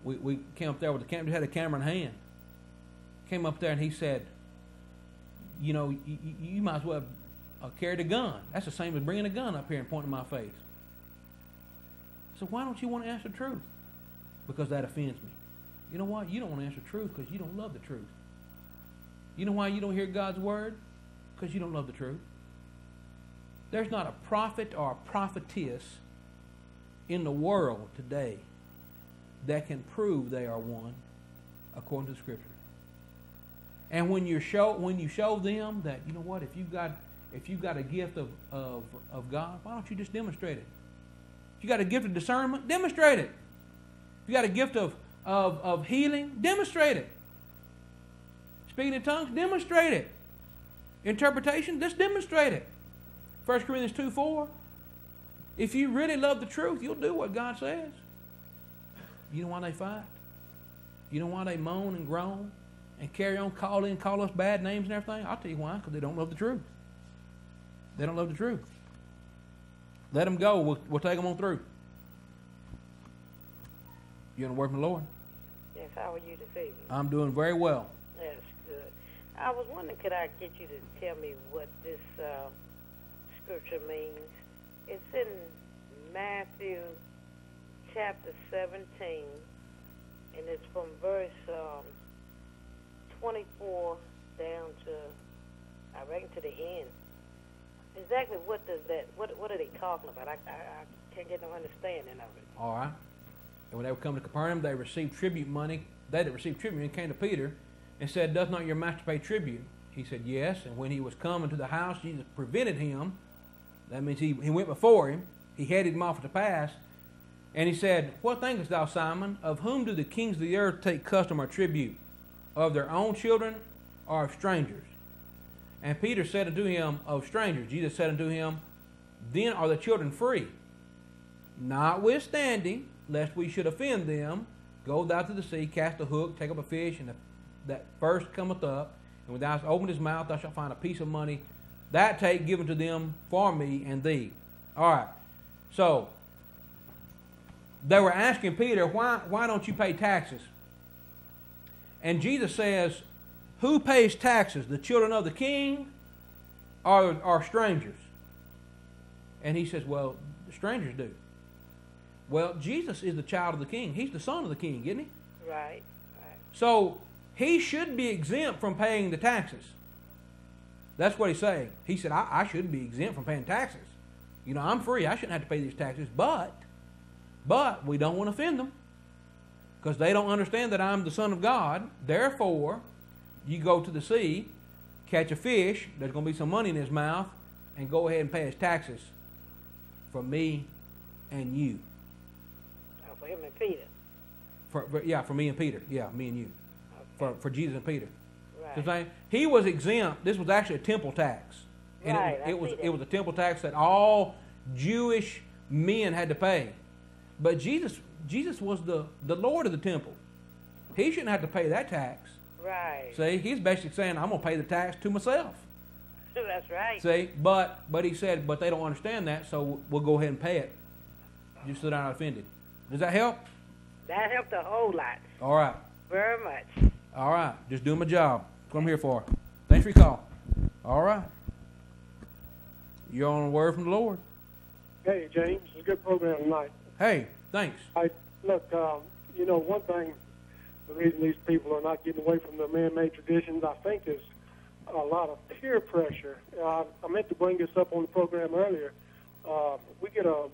we, we came up there with the camera, had a camera in hand. Came up there and he said, you know, you, you might as well uh, carry the gun. That's the same as bringing a gun up here and pointing my face. So why don't you want to answer the truth? Because that offends me. You know what? You don't want to answer the truth because you don't love the truth. You know why you don't hear God's word? Because you don't love the truth. There's not a prophet or a prophetess in the world today that can prove they are one according to scripture. And when you show when you show them that you know what if you got if you got a gift of, of, of God, why don't you just demonstrate it? If you got a gift of discernment, demonstrate it. If you got a gift of, of, of healing, demonstrate it. Speaking in tongues, demonstrate it. Interpretation, just demonstrate it. 1 Corinthians 2 4. If you really love the truth, you'll do what God says. You know why they fight? You know why they moan and groan and carry on, call in, call us bad names and everything? I'll tell you why, because they don't love the truth. They don't love the truth. Let them go. We'll, we'll take them on through. You want to work with the Lord? Yes, how are you this evening? I'm doing very well. That's good. I was wondering, could I get you to tell me what this uh, scripture means? It's in Matthew chapter 17, and it's from verse um, 24 down to, I reckon, to the end. Exactly what does that, what, what are they talking about? I, I, I can't get no understanding of it. All right. And when they would come to Capernaum, they received tribute money. They that received tribute came to Peter and said, Does not your master pay tribute? He said, Yes. And when he was coming to the house, Jesus prevented him. That means he, he went before him. He headed him off to the pass. And he said, What thinkest thou, Simon? Of whom do the kings of the earth take custom or tribute? Of their own children or of strangers? And Peter said unto him, Of strangers. Jesus said unto him, Then are the children free. Notwithstanding, lest we should offend them, go thou to the sea, cast a hook, take up a fish, and that first cometh up, and when thou hast opened his mouth, thou shalt find a piece of money. That take given to them for me and thee. All right. So, they were asking Peter, why, why don't you pay taxes? And Jesus says, Who pays taxes, the children of the king or, or strangers? And he says, Well, the strangers do. Well, Jesus is the child of the king. He's the son of the king, isn't he? Right, right. So he should be exempt from paying the taxes. That's what he's saying. He said, I, I should be exempt from paying taxes. You know, I'm free. I shouldn't have to pay these taxes. But, but we don't want to offend them because they don't understand that I'm the Son of God. Therefore, you go to the sea, catch a fish, there's going to be some money in his mouth, and go ahead and pay his taxes for me and you. Oh, for him and Peter. For, for, yeah, for me and Peter. Yeah, me and you. Okay. For, for Jesus and Peter. right. He was exempt. This was actually a temple tax. And Right, it, it was it was a temple tax that all Jewish men had to pay. But Jesus Jesus was the, the Lord of the temple. He shouldn't have to pay that tax. Right. See, he's basically saying, I'm gonna pay the tax to myself. That's right. See, but but he said, but they don't understand that, so we'll go ahead and pay it. Just so they're not offended. Does that help? That helped a whole lot. All right. Very much. All right. Just doing my job. That's what I'm here for. Thanks for your call. All right. You're on a word from the Lord. Hey, James, it's a good program tonight. Hey, thanks. I look, um, you know, one thing, the reason these people are not getting away from their man-made traditions, I think, is a lot of peer pressure. Uh, I meant to bring this up on the program earlier. Uh, we get a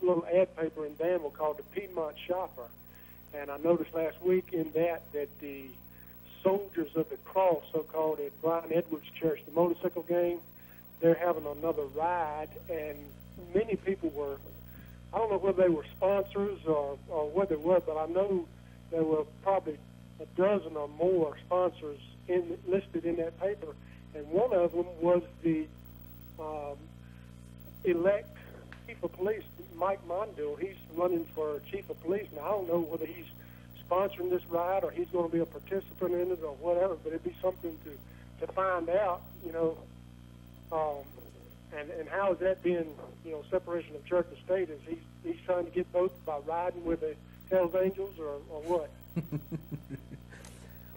little ad paper in Danville called the Piedmont Shopper, and I noticed last week in that that the Soldiers of the Cross, so-called, at Brian Edwards Church, the motorcycle gang. They're having another ride, and many people were. I don't know whether they were sponsors or, or what they were, but I know there were probably a dozen or more sponsors in, listed in that paper, and one of them was the um, elect chief of police, Mike Mondale. He's running for chief of police. Now I don't know whether he's sponsoring this ride or he's going to be a participant in it or whatever, but it'd be something to to find out, you know. Um, and and how is that being, you know, separation of church and state? Is he he's trying to get both by riding with the Hell's Angels or, or what?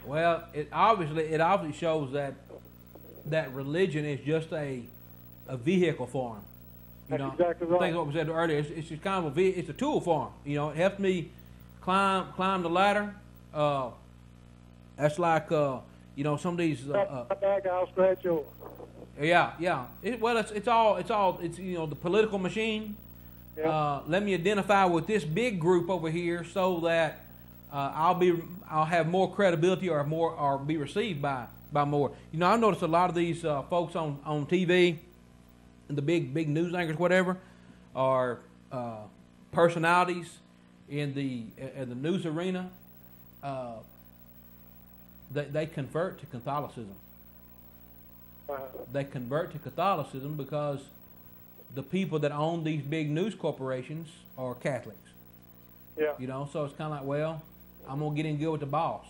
well, it obviously it obviously shows that that religion is just a a vehicle for him. You That's know, exactly right. I think what we said earlier. It's, it's just kind of a ve- it's a tool for him. You know, it helps me climb climb the ladder. Uh, that's like uh, you know some of these. Uh, uh, My bag, I'll scratch yours. Yeah, yeah. It, well, it's it's all it's all it's you know the political machine. Yeah. Uh, let me identify with this big group over here so that uh, I'll be I'll have more credibility or more or be received by by more. You know, I've noticed a lot of these uh, folks on on TV, and the big big news anchors, whatever, are uh, personalities in the in the news arena. Uh, they, they convert to Catholicism they convert to Catholicism because the people that own these big news corporations are Catholics. yeah. You know, so it's kind of like, well, I'm gonna get in good with the boss.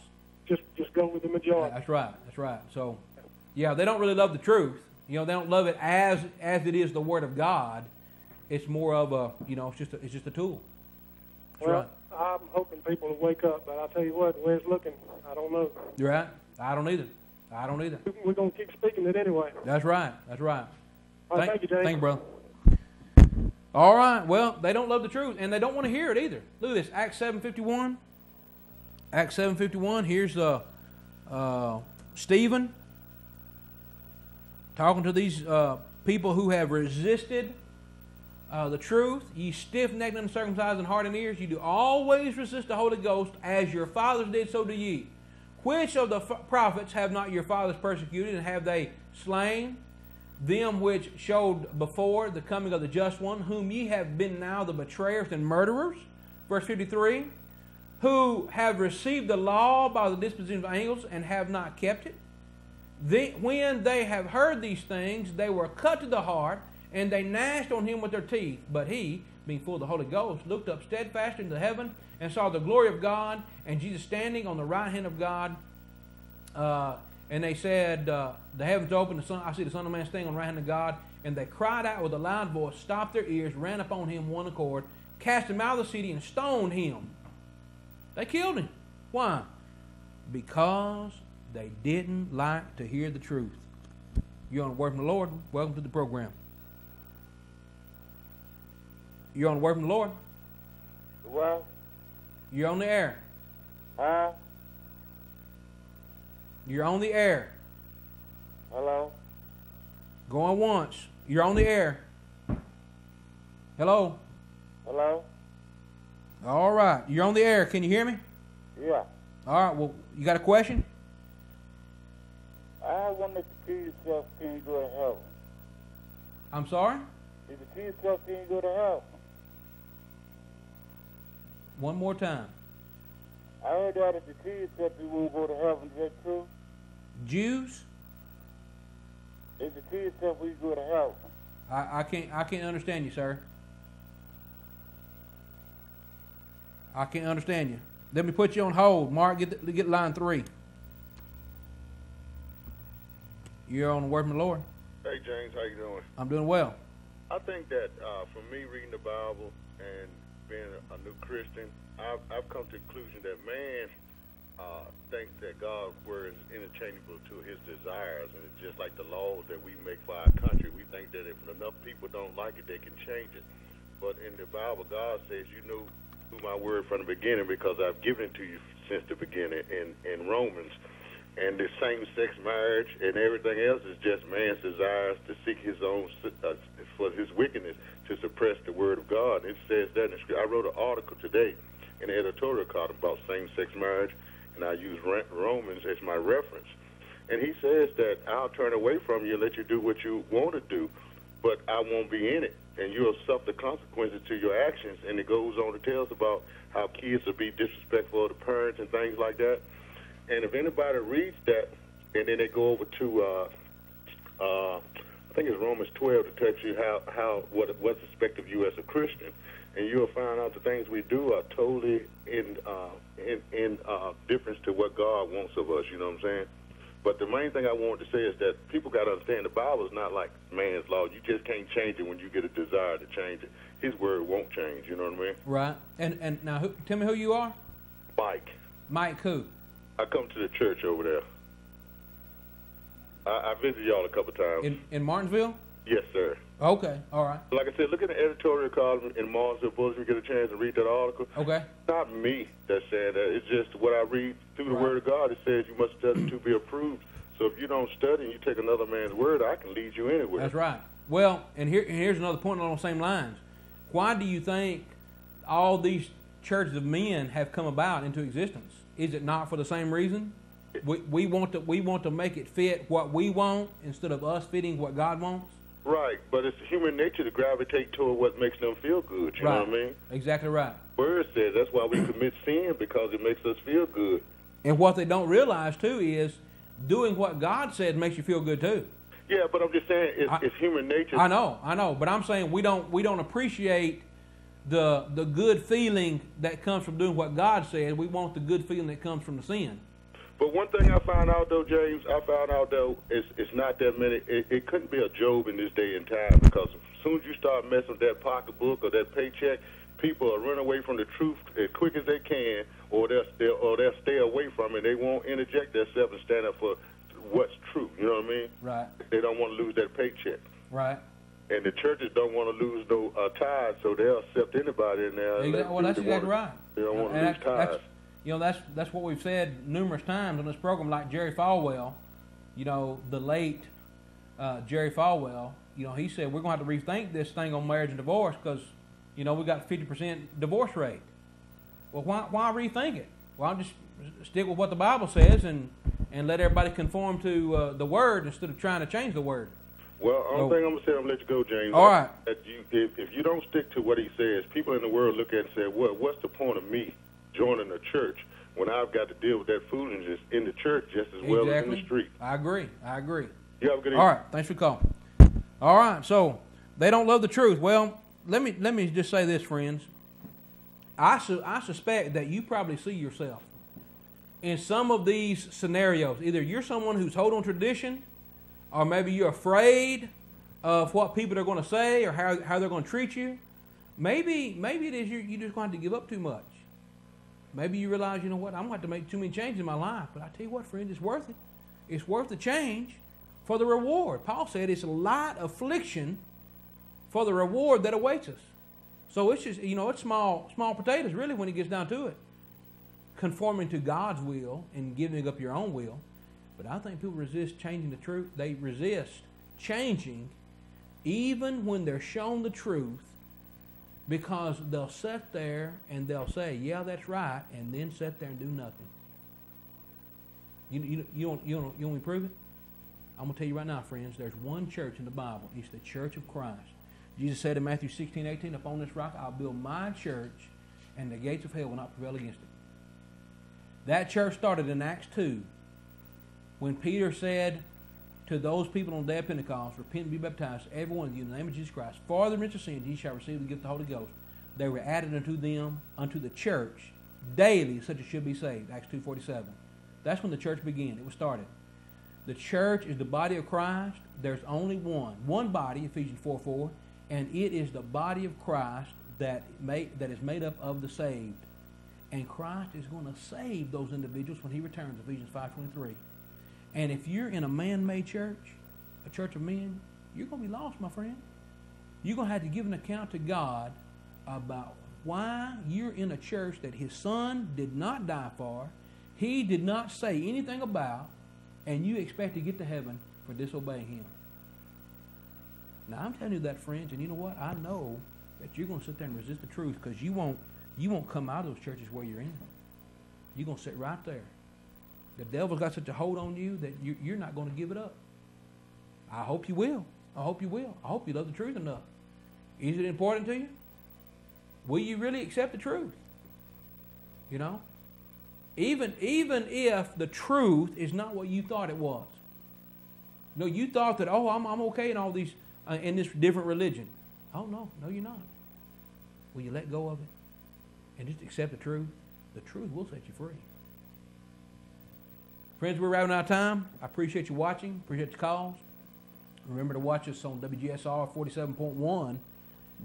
Just just go with the majority. That's right. That's right. So, yeah, they don't really love the truth. You know, they don't love it as as it is the Word of God. It's more of a, you know, it's just a, it's just a tool. That's well, right. I'm hoping people will wake up, but I tell you what, the way it's looking, I don't know. You're right. I don't either. I don't either. We're gonna keep speaking it anyway. That's right. That's right. All right, thank you, James. Thank you, brother. All right. Well, they don't love the truth, and they don't want to hear it either. Look at this, Acts seven fifty one. Acts seven fifty one. Here's uh, uh, Stephen talking to these uh, people who have resisted uh, the truth. Ye stiff necked, and uncircumcised in heart and ears. You do always resist the Holy Ghost, as your fathers did, so do ye. Which of the prophets have not your fathers persecuted, and have they slain? them which showed before the coming of the just one, whom ye have been now the betrayers and murderers. Verse 53 Who have received the law by the disposition of angels and have not kept it. The, when they have heard these things, they were cut to the heart, and they gnashed on him with their teeth. But he, being full of the Holy Ghost, looked up steadfast into heaven and saw the glory of God, and Jesus standing on the right hand of God. Uh, and they said, uh, The heavens opened, the sun, I see the Son of Man standing on the right hand of God. And they cried out with a loud voice, stopped their ears, ran upon him one accord, cast him out of the city, and stoned him. They killed him. Why? Because they didn't like to hear the truth. You're on the word from the Lord. Welcome to the program. You're on the word from the Lord. Well, You're on the air. huh? You're on the air. Hello? Going once. You're on the air. Hello. Hello? All right. You're on the air. Can you hear me? Yeah. All right. Well, you got a question? I wanted to see yourself, can you go to hell? I'm sorry? If you see yourself, can you go to heaven? One more time. I heard that if you see yourself, you won't go to heaven. Is that true? Jews? If you see yourself, will you go to heaven? I, I can't I can't understand you, sir. I can't understand you. Let me put you on hold. Mark, get the, get line three. You're on the word from the Lord. Hey James, how you doing? I'm doing well. I think that uh, for me, reading the Bible and being a, new Christian, I've, I've come to the conclusion that man uh, thinks that God's word is interchangeable to his desires, and it's just like the laws that we make for our country. We think that if enough people don't like it, they can change it. But in the Bible, God says, "You knew who my word from the beginning, because I've given it to you since the beginning." In in Romans, and the same-sex marriage and everything else is just man's desires to seek his own uh, for his wickedness to suppress the word of God. It says that in the. I wrote an article today in the editorial column about same-sex marriage, and and I use Romans as my reference. And he says that I'll turn away from you and let you do what you want to do, but I won't be in it, and you'll suffer the consequences to your actions. And it goes on to tell us about how kids will be disrespectful to parents and things like that. And if anybody reads that, and then they go over to, uh, uh, I think it's Romans 12 to tells you how, how what what's expected of you as a Christian, and you'll find out the things we do are totally in uh, in, in uh, difference to what God wants of us. You know what I'm saying? But the main thing I wanted to say is that people got to understand the Bible is not like man's law. You just can't change it when you get a desire to change it. His word won't change. You know what I mean? Right. And and now, who, tell me who you are. Mike. Mike who? I come to the church over there. I, I visit y'all a couple times. In in Martinsville. Yes, sir. Okay, all right. Like I said, look at the editorial column in Martinsville Bulletin. Get a chance to read that article. Okay. It's not me that's saying that. It's just what I read through the Right. Word of God. It says you must study to be approved. So if you don't study and you take another man's word, I can lead you anywhere. That's right. Well, and here and here's another point along the same lines. Why do you think all these churches of men have come about into existence? Is it not for the same reason? We, we want to we want to make it fit what we want instead of us fitting what God wants. Right, but it's human nature to gravitate toward what makes them feel good. You know what I mean? Exactly right. Word says that's why we commit sin because it makes us feel good. And what they don't realize too is doing what God said makes you feel good too. Yeah, but I'm just saying it's, I- it's human nature. I know, I know, but I'm saying we don't we don't appreciate the the good feeling that comes from doing what God said. We want the good feeling that comes from the sin. But one thing I found out though, James, I found out though, it's, it's not that many. It, it couldn't be a Job in this day and time because as soon as you start messing with that pocketbook or that paycheck, people are run away from the truth as quick as they can, or they'll, they'll or they'll stay away from it. They won't interject themselves and stand up for what's true. You know what I mean? Right. They don't want to lose that paycheck. Right. And the churches don't want to lose no uh, tithes, so they'll accept anybody in there. Exactly. Well, that's do what they exactly right. They don't want to lose that's, tithes. You know, that's that's what we've said numerous times on this program. Like Jerry Falwell, you know, the late uh, Jerry Falwell, you know, he said we're going to have to rethink this thing on marriage and divorce because, you know, we got fifty percent divorce rate. Well, why why rethink it? Why not just stick with what the Bible says and and let everybody conform to uh, the word instead of trying to change the word. Well, only Oh. thing I'm gonna say, I'm gonna let you go, James. All right. That you, if, if you don't stick to what he says, people in the world look at it and say, "What? What's the point of me joining the church when I've got to deal with that foolishness in the church just as well as in exactly. the street?" I agree. I agree. You have a good evening. All right, thanks for calling. All right, so they don't love the truth. Well, let me let me just say this, friends. I su- I suspect that you probably see yourself in some of these scenarios. Either you're someone who's holding on tradition, or maybe you're afraid of what people are going to say or how, how they're going to treat you. Maybe maybe it is you you just going to have to give up too much. Maybe you realize, you know what, I'm going to have to make too many changes in my life. But I tell you what, friend, it's worth it. It's worth the change for the reward. Paul said it's a light affliction for the reward that awaits us. So it's just, you know, it's small, small potatoes really when it gets down to it. Conforming to God's will and giving up your own will. But I think people resist changing the truth. They resist changing even when they're shown the truth because they'll sit there and they'll say, yeah, that's right, and then sit there and do nothing. You, you, you, don't, you, you want me to prove it? I'm going to tell you right now, friends, there's one church in the Bible. It's the church of Christ. Jesus said in Matthew 16, 18, Upon this rock I'll build my church, and the gates of hell will not prevail against it. That church started in Acts 2 when Peter said to those people on the day of Pentecost, Repent and be baptized, every one of you, in the name of Jesus Christ. For the remission of sins, ye shall receive the gift of the Holy Ghost. They were added unto them, unto the church, daily, such as should be saved. Acts 2.47. That's when the church began. It was started. The church is the body of Christ. There's only one. One body, Ephesians 4 4, and it is the body of Christ that, made, that is made up of the saved. And Christ is going to save those individuals when he returns, Ephesians 5.23. And if you're in a man-made church, a church of men, you're going to be lost, my friend. You're going to have to give an account to God about why you're in a church that his son did not die for, he did not say anything about, and you expect to get to heaven for disobeying him. Now I'm telling you that, friends, and you know what? I know that you're going to sit there and resist the truth because you won't you won't come out of those churches where you're in. You're going to sit right there The devil's got such a hold on you that you, you're not going to give it up. I hope you will. I hope you will. I hope you love the truth enough. Is it important to you? Will you really accept the truth? You know? Even, even if the truth is not what you thought it was. No, you thought that, oh, I'm, I'm okay in all these, uh, in this different religion. Oh, no, no, you're not. Will you let go of it and just accept the truth? The truth will set you free. Friends, we're out of time. I appreciate you watching, appreciate the calls. Remember to watch us on WGSR 47.1,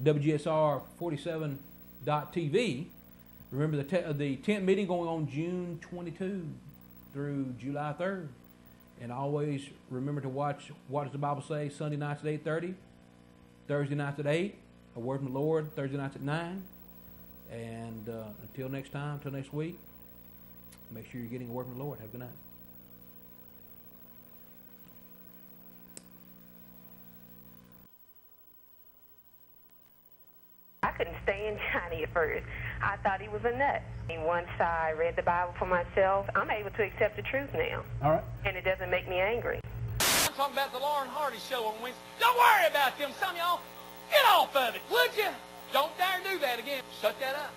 WGSR 47.tv. Remember the, te- the tent meeting going on June 22 through July 3rd. And always remember to watch What Does the Bible Say Sunday nights at 8.30, Thursday nights at 8, A Word from the Lord Thursday nights at 9. And uh, until next time, until next week, make sure you're getting a word from the Lord. Have a good night. I couldn't stand Johnny at first. I thought he was a nut. And once I read the Bible for myself, I'm able to accept the truth now. All right. And it doesn't make me angry. I'm talking about the Lauren Hardy show on Wednesday. Don't worry about them. Some of y'all, get off of it, would you? Don't dare do that again. Shut that up.